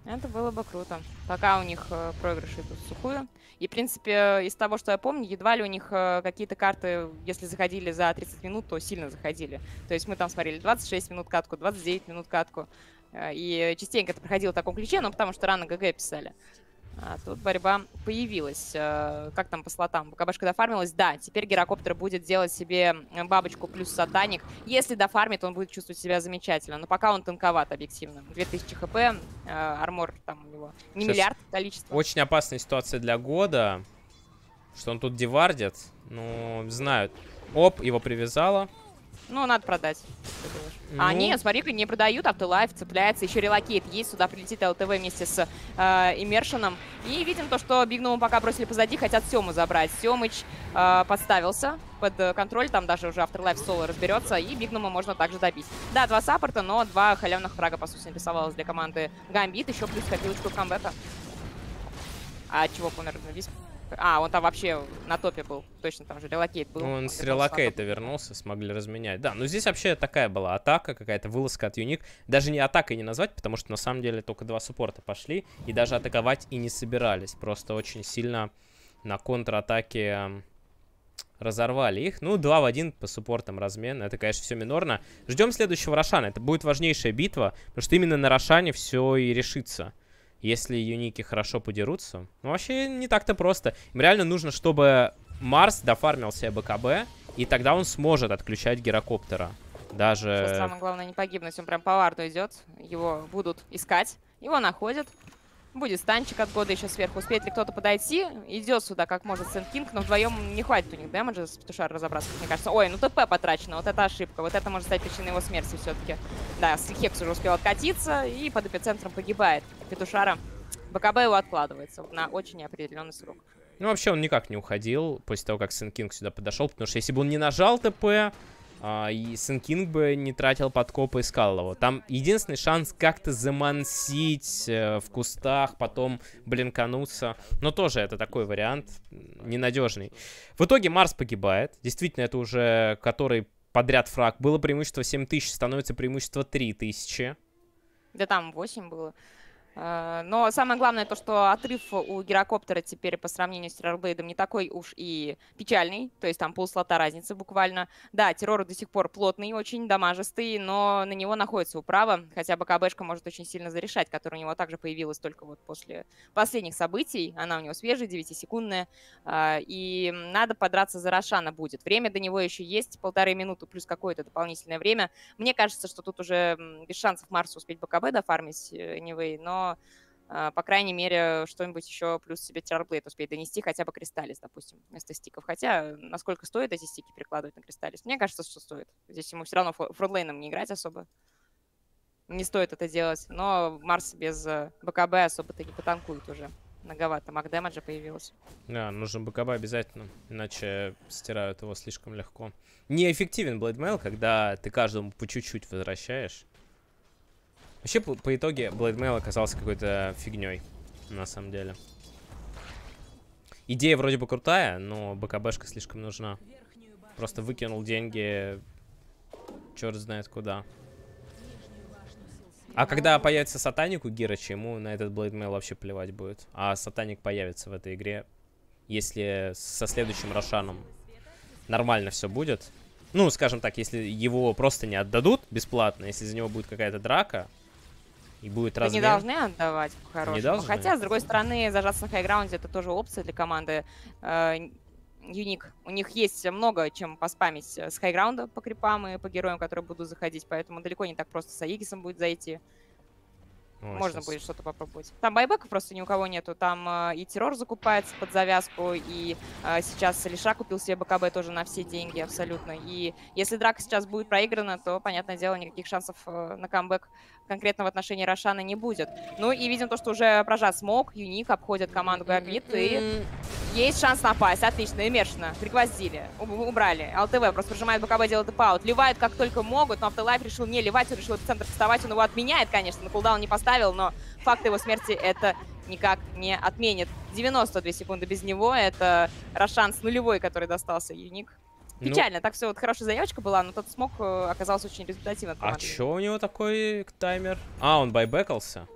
[SPEAKER 2] Это было бы круто. Пока у них э, проигрыши идут сухую. И, в принципе, из того, что я помню, едва ли у них э, какие-то карты, если заходили за 30 минут, то сильно заходили. То есть мы там смотрели 26 минут катку, 29 минут катку. Э, и частенько это проходило в таком ключе, но потому что рано ГГ писали. А тут борьба появилась. Э, как там по слотам? БКБшка дофармилась? Да, теперь гирокоптер будет делать себе бабочку плюс сатаник. Если дофармит, он будет чувствовать себя замечательно. Но пока он танковат объективно. 2000 хп, э, армор там у него не Сейчас миллиард количество.
[SPEAKER 1] Очень опасная ситуация для года. Что он тут deward ит. Ну, знают. Оп, его привязала.
[SPEAKER 2] Ну, надо продать. Ну... А, нет, смотри-ка, не продают, Afterlife цепляется, еще relocate есть, сюда прилетит ЛТВ вместе с э. И видим то, что Бигному пока бросили позади, хотят Сему забрать. Семыч э, подставился под контроль, там даже уже Afterlife соло разберется, и Бигному можно также добить. Да, два саппорта, но два халявных фрага, по сути, написалось для команды Гамбит, еще плюс копилочку камбэка. А чего помер Висп? А, он там вообще на топе был. Точно, там же relocate был.
[SPEAKER 1] Он с relocate а вернулся, смогли разменять. Да, но здесь вообще такая была атака, какая-то вылазка от Юник. Даже не атакой не назвать, потому что на самом деле только два суппорта пошли. И даже атаковать и не собирались. Просто очень сильно на контратаке разорвали их. Ну, 2 в 1 по суппортам размен. Это, конечно, все минорно. Ждем следующего Рошана. Это будет важнейшая битва, потому что именно на Рошане все и решится если юники хорошо подерутся. Ну, вообще не так-то просто. Им реально нужно, чтобы Марс дофармил себе БКБ, и тогда он сможет отключать гирокоптера. Даже...
[SPEAKER 2] Сейчас самое главное не погибнуть, он прям по варду идет. Его будут искать, его находят. Будет станчик от года еще сверху. Успеет ли кто-то подойти? Идет сюда, как может Сент Кинг, но вдвоем не хватит у них дэмэджа с Петушара разобраться, мне кажется. Ой, ну ТП потрачено, вот это ошибка. Вот это может стать причиной его смерти все-таки. Да, Хекс уже успел откатиться и под эпицентром погибает. Петушара БКБ его откладывается на очень неопределенный срок.
[SPEAKER 1] Ну, вообще он никак не уходил после того, как Сэн Кинг сюда подошел, потому что если бы он не нажал ТП, а, и Сэн Кинг бы не тратил подкопы и искал его. Там единственный шанс как-то замансить э, в кустах, потом блинкануться. Но тоже это такой вариант ненадежный. В итоге Марс погибает. Действительно, это уже который подряд фраг. Было преимущество 7000, становится преимущество 3000.
[SPEAKER 2] Да там 8 было. Э, но самое главное то, что отрыв у гирокоптера теперь по сравнению с террорблейдом не такой уж и печальный, то есть там полслота разницы буквально. Да, террор до сих пор плотный, очень дамажистый, но на него находится управа, хотя бы КБшка может очень сильно зарешать, которая у него также появилась только вот после последних событий, она у него свежая, 9-секундная, э, и надо подраться за Рошана будет. Время до него еще есть, полторы минуты плюс какое-то дополнительное время. Мне кажется, что тут уже без шансов Марса успеть БКБ дофармить, anyway, э, а, по крайней мере, что-нибудь еще плюс себе террорблейд успеет донести, хотя бы кристаллис, допустим, вместо стиков. Хотя, насколько стоит эти стики перекладывать на кристаллис? Мне кажется, что стоит. Здесь ему все равно фронтлейном не играть особо. Не стоит это делать. Но Марс без э, БКБ особо-то не потанкует уже. Многовато маг damage а появилось.
[SPEAKER 1] Да, нужен БКБ обязательно, иначе стирают его слишком легко. Неэффективен Blade Mail, когда ты каждому по чуть-чуть возвращаешь. Вообще, по, по итоге, Mail оказался какой-то фигней, на самом деле. Идея вроде бы крутая, но БКБшка слишком нужна. Просто выкинул деньги, черт знает куда. А когда появится Сатаник у Гироча, ему на этот Mail вообще плевать будет. А Сатаник появится в этой игре, если со следующим Рошаном нормально все будет. Ну, скажем так, если его просто не отдадут бесплатно, если за него будет какая-то драка, и будет размен.
[SPEAKER 2] Не должны отдавать по-хорошему. Хотя, с другой стороны, зажаться на хайграунде это тоже опция для команды. Э, Юник. У них есть много чем поспамить с хайграунда по крипам и по героям, которые будут заходить, поэтому далеко не так просто с Аигисом будет зайти. О, Можно сейчас. будет что-то попробовать. Там байбека просто ни у кого нету. Там э, и террор закупается под завязку, и э, сейчас Лиша купил себе БКБ тоже на все деньги абсолютно. И если драка сейчас будет проиграна, то, понятное дело, никаких шансов э, на камбэк конкретно в отношении Рошана не будет. Ну и видим то, что уже прожат смог, Юник обходит команду Габит, и есть шанс напасть. Отлично, имешно. Пригвоздили, убрали. ЛТВ просто прижимает БКБ, делает депаут. Ливают как только могут, но Автолайф решил не ливать, он решил в центр вставать, он его отменяет, конечно, на кулдаун не поставил, но факт его смерти это никак не отменит. 92 секунды без него, это Рошан с нулевой, который достался Юник. Ну. Печально, ну, так все, вот хорошая заявочка была, но тот смог э, оказался очень результативным.
[SPEAKER 1] А чё у него такой таймер? А, он байбекался?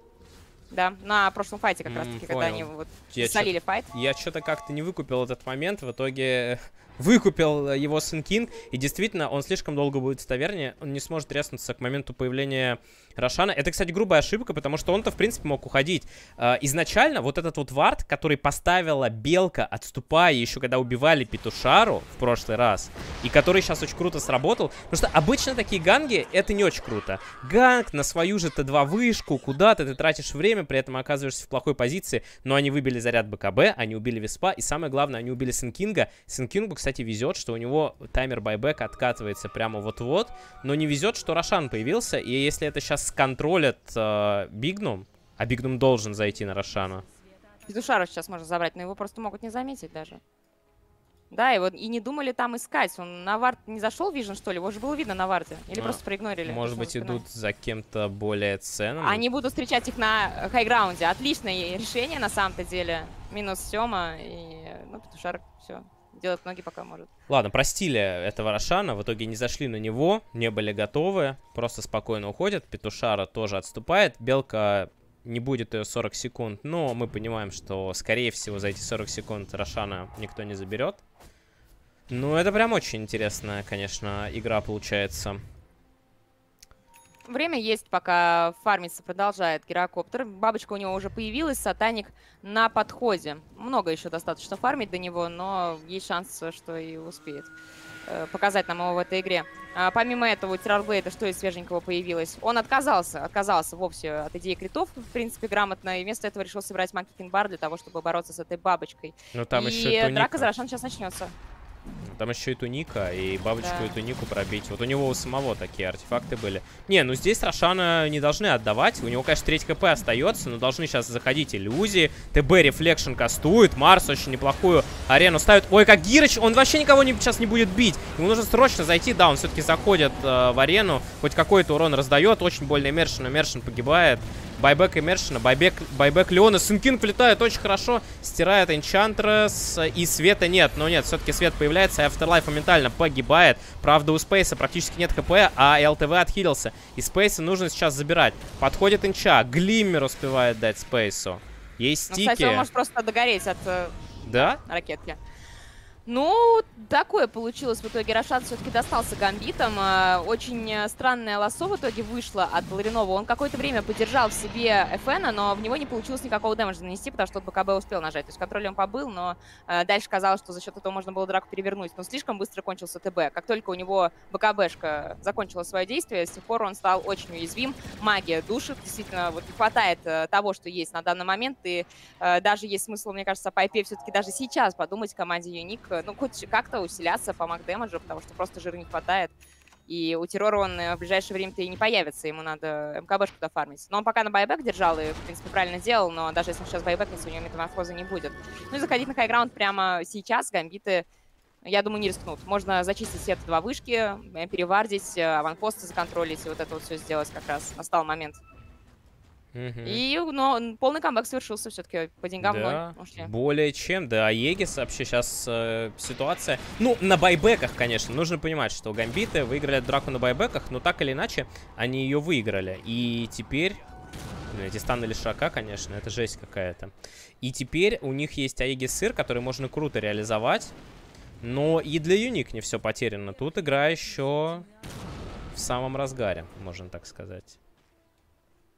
[SPEAKER 2] Да, на прошлом файте как mm, раз-таки, когда они вот я солили файт.
[SPEAKER 1] Я что-то как-то не выкупил этот момент, в итоге (laughs) выкупил его Сын Кинг, и действительно, он слишком долго будет в таверне, он не сможет треснуться к моменту появления Рошана. Это, кстати, грубая ошибка, потому что он-то, в принципе, мог уходить. Э, изначально вот этот вот вард, который поставила Белка, отступая еще когда убивали Петушару в прошлый раз, и который сейчас очень круто сработал, потому что обычно такие gank и, это не очень круто. Gank на свою же Т2 вышку, куда-то ты тратишь время, при этом оказываешься в плохой позиции, но они выбили заряд БКБ, они убили Виспа, и самое главное, они убили Сенкинга. Сенкингу, кстати, везет, что у него таймер buyback откатывается прямо вот-вот, но не везет, что Рошан появился, и если это сейчас сконтролят э, Бигнум, а Бигнум должен зайти на Рошана.
[SPEAKER 2] Петушару сейчас можно забрать, но его просто могут не заметить даже. Да, и вот и не думали там искать. Он на вард не зашел, vision, что ли? Его же было видно на варде. Или а, просто проигнорили?
[SPEAKER 1] Может быть, идут за кем-то более ценным?
[SPEAKER 2] Они будут встречать их на high ground е. Отличное решение, на самом-то деле. Минус Сема и... Ну, Петушар, все делать ноги пока может.
[SPEAKER 1] Ладно, простили этого Рошана, в итоге не зашли на него, не были готовы, просто спокойно уходят. Петушара тоже отступает, Белка не будет ее 40 секунд, но мы понимаем, что, скорее всего, за эти 40 секунд Рошана никто не заберет. Ну, это прям очень интересная, конечно, игра получается.
[SPEAKER 2] Время есть, пока фармиться продолжает гирокоптер. Бабочка у него уже появилась, сатаник на подходе. Много еще достаточно фармить до него, но есть шанс, что и успеет э, показать нам его в этой игре. А, помимо этого, у Террорблейда что из свеженького появилось? Он отказался, отказался вовсе от идеи критов, в принципе, грамотно, и вместо этого решил собрать Monkey Bar для того, чтобы бороться с этой бабочкой.
[SPEAKER 1] Но там
[SPEAKER 2] и
[SPEAKER 1] еще
[SPEAKER 2] драка за Рошан сейчас начнется.
[SPEAKER 1] Там еще и туника, и бабочку
[SPEAKER 2] Да.
[SPEAKER 1] и тунику пробить. Вот у него у самого такие артефакты были. Не, ну здесь Рошана не должны отдавать. У него, конечно, треть ХП остается, но должны сейчас заходить иллюзии. ТБ Reflection кастует. Марс очень неплохую арену ставит. Ой, как Гирыч, он вообще никого не, сейчас не будет бить. Ему нужно срочно зайти. Да, он все-таки заходит э, в арену. Хоть какой-то урон раздает. Очень больно Мершин. Мершин погибает. Байбек Эмершина, байбек, байбек Леона. Синкинг влетает очень хорошо, стирает Энчантрес, и света нет. Но нет, все-таки свет появляется, и Afterlife моментально погибает. Правда, у Спейса практически нет хп, а ЛТВ отхилился. И Спейса нужно сейчас забирать. Подходит Инча, Глиммер успевает дать Спейсу. Есть
[SPEAKER 2] Ну,
[SPEAKER 1] стики.
[SPEAKER 2] кстати, он может просто догореть от э,
[SPEAKER 1] Да?
[SPEAKER 2] ракетки. Ну, такое получилось в итоге. Рошан все-таки достался гамбитом. А, Очень э, странное лосо в итоге вышло от Ларинова. Он какое-то время поддержал в себе Эфена, но в него не получилось никакого дэмэджа нанести, потому что тот БКБ успел нажать. То есть контроль он побыл, но э, дальше казалось, что за счет этого можно было драку перевернуть. Но слишком быстро кончился ТБ. Как только у него БКБшка закончила свое действие, с тех пор он стал очень уязвим. Магия душит. Действительно, вот не хватает э, того, что есть на данный момент. И даже есть смысл, мне кажется, по IP все-таки даже сейчас подумать команде Юник, ну, хоть как-то усиляться по маг дэмэджу, потому что просто жира не хватает. И у террора он э, в ближайшее время-то и не появится, ему надо МКБшку дофармить. Но он пока на байбек держал и, в принципе, правильно делал, но даже если он сейчас байбекнется, у него метаморфоза не будет. Ну и заходить на хайграунд прямо сейчас, гамбиты, я думаю, не рискнут. Можно зачистить все два вышки, э, перевардить, э, аванпосты законтролить, и вот это вот все сделать как раз. Настал момент.
[SPEAKER 1] Мгм.
[SPEAKER 2] И, но н- полный камбэк совершился все-таки по деньгам
[SPEAKER 1] Да,
[SPEAKER 2] ноль
[SPEAKER 1] более чем, да. А Егис вообще сейчас ситуация... Ну, на байбеках, конечно. Нужно понимать, что Гамбиты выиграли драку на байбеках, но так или иначе они ее выиграли. И теперь... ну, Эти станы лишака, конечно, это жесть какая-то. И теперь у них есть Аегис сыр, который можно круто реализовать. Но и для Юник не все потеряно. Тут игра еще в самом разгаре, можно так сказать.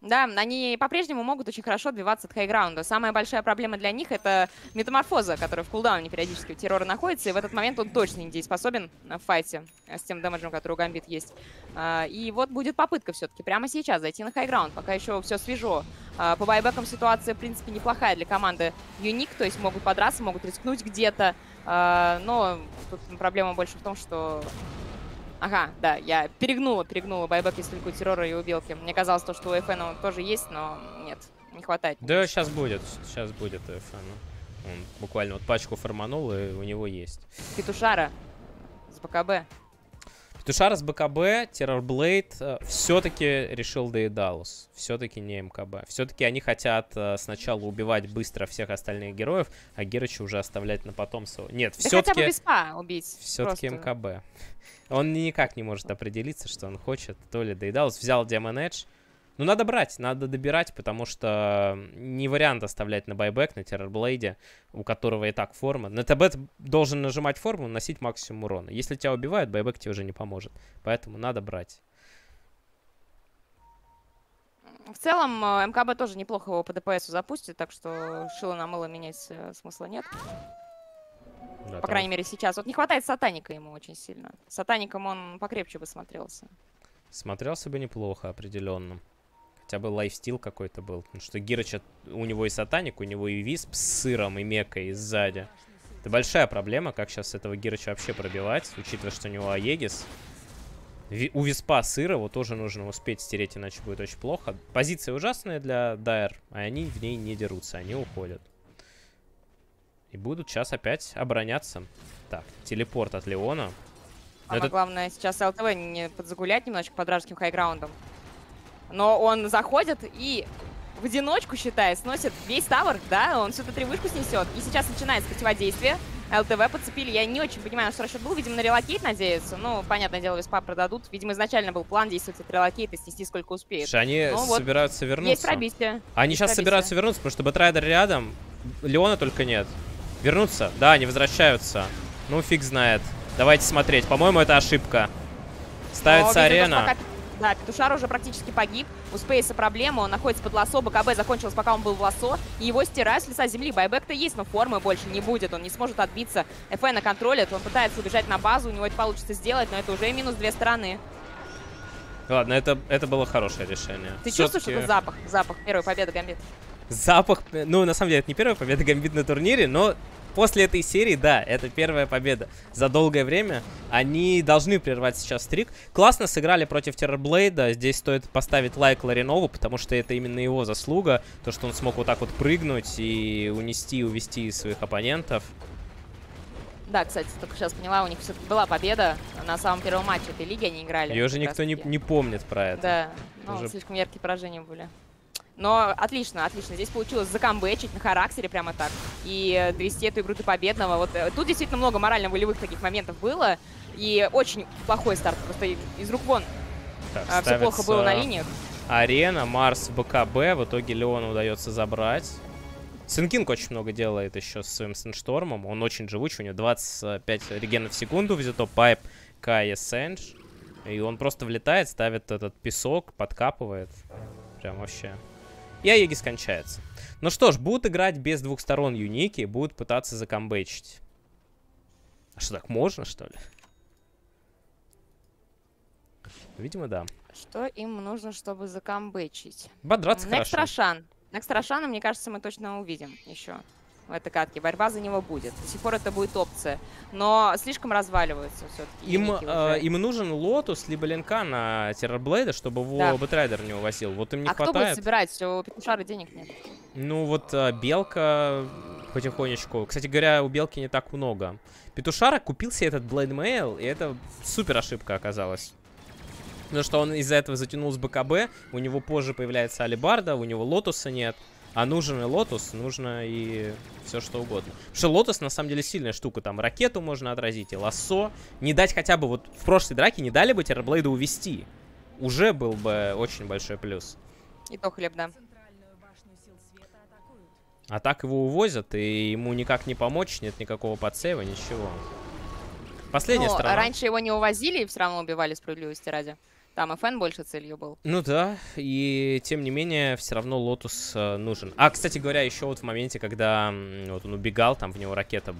[SPEAKER 2] Да, они по-прежнему могут очень хорошо отбиваться от хайграунда. Самая большая проблема для них — это метаморфоза, которая в кулдауне периодически у террора находится, и в этот момент он точно не дееспособен в файте с тем дэмэджем, который у Гамбит есть. А, И вот будет попытка все-таки прямо сейчас зайти на хайграунд, пока еще все свежо. А, По байбекам ситуация, в принципе, неплохая для команды Юник, то есть могут подраться, могут рискнуть где-то, А, но тут проблема больше в том, что Ага, да, я перегнула, перегнула байбек из только у террора и у белки. Мне казалось, то, что у он тоже есть, но нет, не хватает.
[SPEAKER 1] Да, сейчас будет, сейчас будет ФН. Он буквально вот пачку форманул, и у него есть.
[SPEAKER 2] Петушара с БКБ.
[SPEAKER 1] Петушара с БКБ, Террорблейд все-таки решил Дейдалус. Все-таки не МКБ. Все-таки они хотят э, сначала убивать быстро всех остальных героев, а Герыча уже оставлять на потомство. Нет,
[SPEAKER 2] Да хотя бы
[SPEAKER 1] все-таки
[SPEAKER 2] убить.
[SPEAKER 1] все-таки. МКБ. Он никак не может определиться, что он хочет. То ли Дейдалус взял Демон Эдж. Ну, надо брать, надо добирать, потому что не вариант оставлять на байбек, на Террорблейде, у которого и так форма. На ТБ должен нажимать форму, носить максимум урона. Если тебя убивают, байбек тебе уже не поможет. Поэтому надо брать.
[SPEAKER 2] В целом, э, МКБ тоже неплохо его по ДПСу запустит, так что шило на мыло менять э, смысла нет.
[SPEAKER 1] Да,
[SPEAKER 2] По
[SPEAKER 1] там
[SPEAKER 2] крайней мере, сейчас. Вот не хватает сатаника ему очень сильно. Сатаником он покрепче бы смотрелся.
[SPEAKER 1] Смотрелся бы неплохо, определенно. Хотя бы лайфстил какой-то был. Потому что Гирыча, у него и сатаник, у него и висп с сыром, и мекой сзади. Это большая проблема, как сейчас этого Гирыча вообще пробивать, учитывая, что у него Аегис. Ви- у Виспа сыр, его тоже нужно успеть стереть, иначе будет очень плохо. Позиция ужасная для Дайр, а они в ней не дерутся, они уходят. И будут сейчас опять обороняться. Так, телепорт от Леона.
[SPEAKER 2] Самое
[SPEAKER 1] это-
[SPEAKER 2] главное сейчас ЛТВ не подзагулять немножечко под вражеским хайграундом. Но он заходит и в одиночку, считай, сносит весь тавер, да, он всю эту вышку снесет. И сейчас начинается противодействие. ЛТВ подцепили. Я не очень понимаю, на что расчет был. Видимо, на релокейт надеются. Ну, понятное дело, веспа продадут. Видимо, изначально был план действовать от релокейта, снести сколько успеет.
[SPEAKER 1] Слушай, они
[SPEAKER 2] Ну вот,
[SPEAKER 1] собираются вернуться.
[SPEAKER 2] Есть пробитие.
[SPEAKER 1] Они
[SPEAKER 2] Есть
[SPEAKER 1] сейчас
[SPEAKER 2] пробитие.
[SPEAKER 1] собираются вернуться, потому что Бэтрайдер рядом. Леона только нет. Вернуться? Да, они возвращаются. Ну, фиг знает. Давайте смотреть. По-моему, это ошибка. Ставится
[SPEAKER 2] Но, видимо,
[SPEAKER 1] арена.
[SPEAKER 2] пока- Да, Петушар уже практически погиб. У Спейса проблема, он находится под лосо. БКБ закончилось, пока он был в лосо. И его стирают с лица земли. Байбек-то есть, но формы больше не будет. Он не сможет отбиться. ФН контролит, он пытается убежать на базу. У него это получится сделать, но это уже минус две стороны.
[SPEAKER 1] Ладно, это, это было хорошее решение.
[SPEAKER 2] Ты чувствуешь этот запах? Запах первой победы Гамбит.
[SPEAKER 1] Запах... Ну, на самом деле, это не первая победа Гамбит на турнире, но после этой серии, да, это первая победа за долгое время. Они должны прервать сейчас стрик. Классно сыграли против Террорблейда. Здесь стоит поставить лайк Ларинову, потому что это именно его заслуга. То, что он смог вот так вот прыгнуть и унести, увести своих оппонентов.
[SPEAKER 2] Да, кстати, только сейчас поняла, у них все-таки была победа на самом первом матче этой лиги, они играли.
[SPEAKER 1] Ее же никто не, не помнит про это.
[SPEAKER 2] Да, ну, Уже... слишком яркие поражения были. Но отлично, отлично. Здесь получилось закамбэчить на характере прямо так. И довести эту игру до победного. Вот э, тут действительно много морально-волевых таких моментов было. И очень плохой старт. Просто из рук вон так, а, все плохо было на линиях.
[SPEAKER 1] Арена, Марс, БКБ. В итоге Леону удается забрать. Сенкинг очень много делает еще с своим Сенштормом. Он очень живучий, у него 25 регенов в секунду взято. Пайп, Кая, Сэндж. И он просто влетает, ставит этот песок, подкапывает. Прям вообще. И Аегис кончается. Ну что ж, будут играть без двух сторон Unique, будут пытаться закомбэчить. А что, так можно, что ли? Видимо, да.
[SPEAKER 2] Что им нужно, чтобы закомбэчить?
[SPEAKER 1] Подраться next хорошо.
[SPEAKER 2] Рошан. Next Рошана, мне кажется, мы точно увидим еще в этой катке. Борьба за него будет. До сих пор это будет опция. Но слишком разваливаются все-таки.
[SPEAKER 1] Им, э, им нужен лотус, либо линка на Террорблейда, чтобы его да. Бэтрайдер не увозил. Вот им не
[SPEAKER 2] а
[SPEAKER 1] хватает.
[SPEAKER 2] А кто будет собирать? У Петушара денег нет.
[SPEAKER 1] Ну вот э, Белка потихонечку. Кстати говоря, у Белки не так много. Петушара купил себе этот Блейдмейл, и это супер ошибка оказалась. Потому что он из-за этого затянул с БКБ, у него позже появляется Алибарда, у него Лотуса нет. А нужен и лотус, нужно и все что угодно. Потому что лотус на самом деле сильная штука. Там ракету можно отразить и лассо. Не дать хотя бы вот в прошлой драке не дали бы Террорблейда увести. Уже был бы очень большой плюс.
[SPEAKER 2] И то хлеб, да.
[SPEAKER 1] А так его увозят, и ему никак не помочь, нет никакого подсейва, ничего. Последняя
[SPEAKER 2] Но
[SPEAKER 1] сторона.
[SPEAKER 2] раньше его не увозили и все равно убивали справедливости ради. Там FN больше целью был.
[SPEAKER 1] Ну да, и тем не менее, все равно Лотус э, нужен. А, кстати говоря, еще вот в моменте, когда вот он убегал, там в него ракета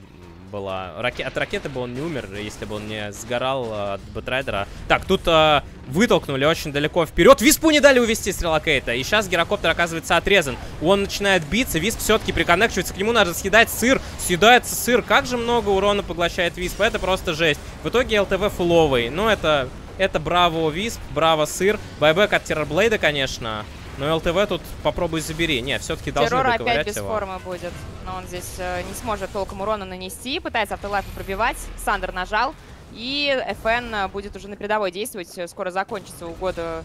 [SPEAKER 1] была. Раке... От ракеты бы он не умер, если бы он не сгорал э, от Бэтрайдера. Так, тут э, вытолкнули очень далеко вперед. Виспу не дали увести с релокейта. И сейчас гирокоптер оказывается отрезан. Он начинает биться, Висп все-таки приконнекчивается к нему, надо съедать сыр. Съедается сыр. Как же много урона поглощает Висп. Это просто жесть. В итоге ЛТВ фуловый. Ну, это это Браво Висп, Браво Сыр. Байбек от Террорблейда, конечно. Но ЛТВ тут попробуй забери. Не, все-таки должны Террор
[SPEAKER 2] опять без
[SPEAKER 1] его.
[SPEAKER 2] формы будет. Но он здесь э, не сможет толком урона нанести. Пытается автолайф пробивать. Сандер нажал. И FN будет уже на передовой действовать. Скоро закончится угода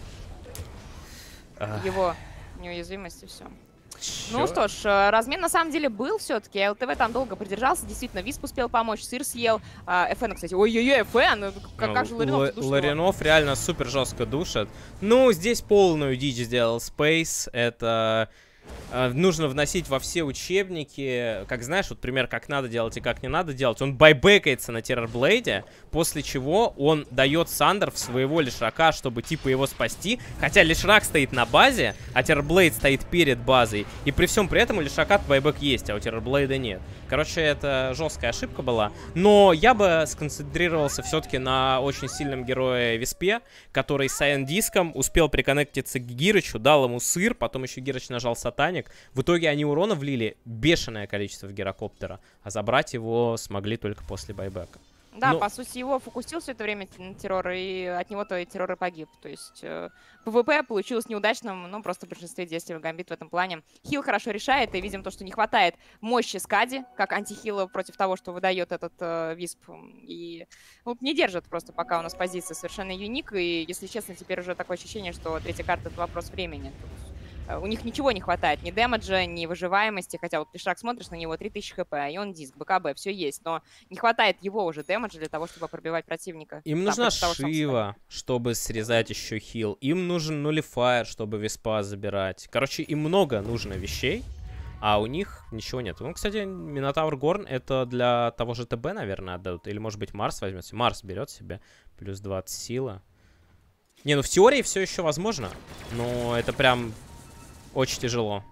[SPEAKER 2] его неуязвимости. Все. Ну что ж, э, размен на самом деле был все-таки. ЛТВ там долго продержался. Действительно, Висп успел помочь, Сыр съел. А, ФН, кстати, ой-ой-ой, ФН, ну, как, как же Ларинов
[SPEAKER 1] Ларинов реально супер жестко душит. Ну, здесь полную дичь сделал Space. Это Э, нужно вносить во все учебники, как знаешь, вот пример, как надо делать и как не надо делать. Он байбекается на Террорблейде, после чего он дает Сандер в своего Лишрака, чтобы типа его спасти. Хотя Лишрак стоит на базе, а Террорблейд стоит перед базой. И при всем при этом у Лишрака байбек есть, а у Террорблейда нет. Короче, это жесткая ошибка была. Но я бы сконцентрировался все-таки на очень сильном герое Виспе, который с Сайленс-диском успел приконнектиться к Гирычу, дал ему сыр, потом еще Гирыч нажал Сатаник. В итоге они урона влили бешеное количество в гирокоптера, а забрать его смогли только после байбека.
[SPEAKER 2] Да, Но... по сути, его фокусил все это время террор, и от него-то и террор и погиб. То есть э, ПВП получилось неудачным, ну, просто в большинстве действий Гамбит в этом плане. Хил хорошо решает, и видим то, что не хватает мощи Скади, как антихила против того, что выдает этот э, Висп. И вот не держит просто пока у нас позиция совершенно юник, и, если честно, теперь уже такое ощущение, что третья карта — это вопрос времени. Тут у них ничего не хватает, ни демеджа, ни выживаемости, хотя вот Пешак смотришь на него, 3000 хп, и он диск, БКБ, все есть, но не хватает его уже демеджа для того, чтобы пробивать противника.
[SPEAKER 1] Им нужна того, Шива, чтобы срезать еще хил, им нужен нулифайр, чтобы виспа забирать. Короче, им много нужно вещей, а у них ничего нет. Ну, кстати, Минотавр хорн это для того же ТБ, наверное, отдадут. Или, может быть, Марс возьмет. Марс берет себе плюс 20 сила. Не, ну в теории все еще возможно. Но это прям очень тяжело.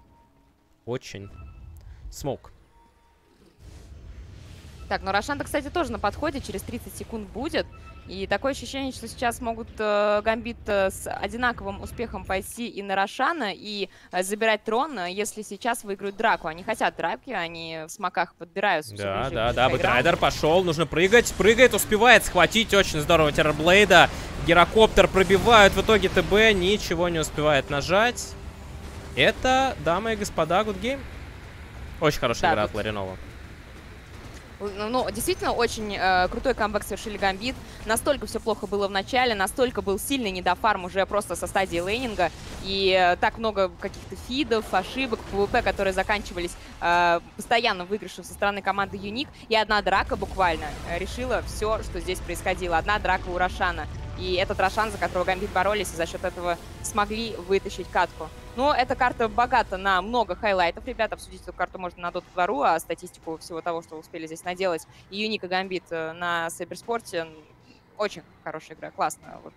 [SPEAKER 1] Очень. Смок.
[SPEAKER 2] Так, ну Рошан, кстати, тоже на подходе, через 30 секунд будет. И такое ощущение, что сейчас могут э, Гамбит э, с одинаковым успехом пойти и на Рошана, и э, забирать трон, э, если сейчас выиграют драку. Они хотят драки, они в смоках подбираются.
[SPEAKER 1] Да,
[SPEAKER 2] ближе
[SPEAKER 1] да, да. Бэтрайдер пошел, нужно прыгать, прыгает, успевает схватить, очень здорово Террорблейда. Герокоптер пробивают, в итоге ТБ ничего не успевает нажать. Это, дамы и господа, good game. Очень хорошая
[SPEAKER 2] Да,
[SPEAKER 1] игра от Ларинова.
[SPEAKER 2] Ну, ну, действительно, очень э, крутой камбэк совершили Гамбит. Настолько все плохо было в начале, настолько был сильный недофарм уже просто со стадии лейнинга. И э, так много каких-то фидов, ошибок, ПВП, которые заканчивались э, постоянно выигрышем со стороны команды Unique. И одна драка буквально э, решила все, что здесь происходило. Одна драка у Рошана. И этот Рошан, за которого Гамбит боролись, и за счет этого смогли вытащить катку. Но эта карта богата на много хайлайтов. Ребята, обсудить эту карту можно на Dota2.ru, а статистику всего того, что успели здесь наделать. И Unique и Гамбит э, на Cyber Sport'е. Очень хорошая игра, классно. Вот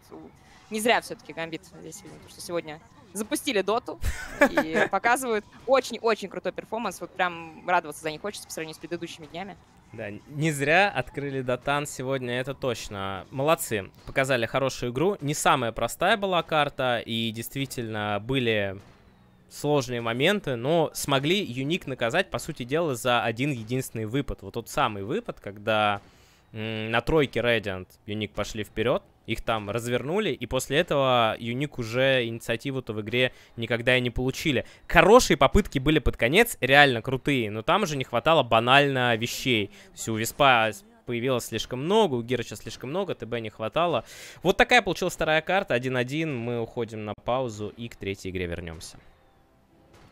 [SPEAKER 2] не зря все-таки Гамбит здесь видно, что сегодня запустили Доту и (laughs) показывают очень-очень крутой перформанс. Вот прям радоваться за них хочется по сравнению с предыдущими днями.
[SPEAKER 1] Да, не зря открыли Датан сегодня, это точно. Молодцы, показали хорошую игру. Не самая простая была карта, и действительно были сложные моменты, но смогли Юник наказать, по сути дела, за один единственный выпад. Вот тот самый выпад, когда на тройке Radiant Юник пошли вперед, их там развернули, и после этого Юник уже инициативу-то в игре никогда и не получили. Хорошие попытки были под конец, реально крутые, но там же не хватало банально вещей. То есть у Виспа появилось слишком много, у Гирыча слишком много, ТБ не хватало. Вот такая получилась вторая карта, 1-1, мы уходим на паузу и к третьей игре вернемся.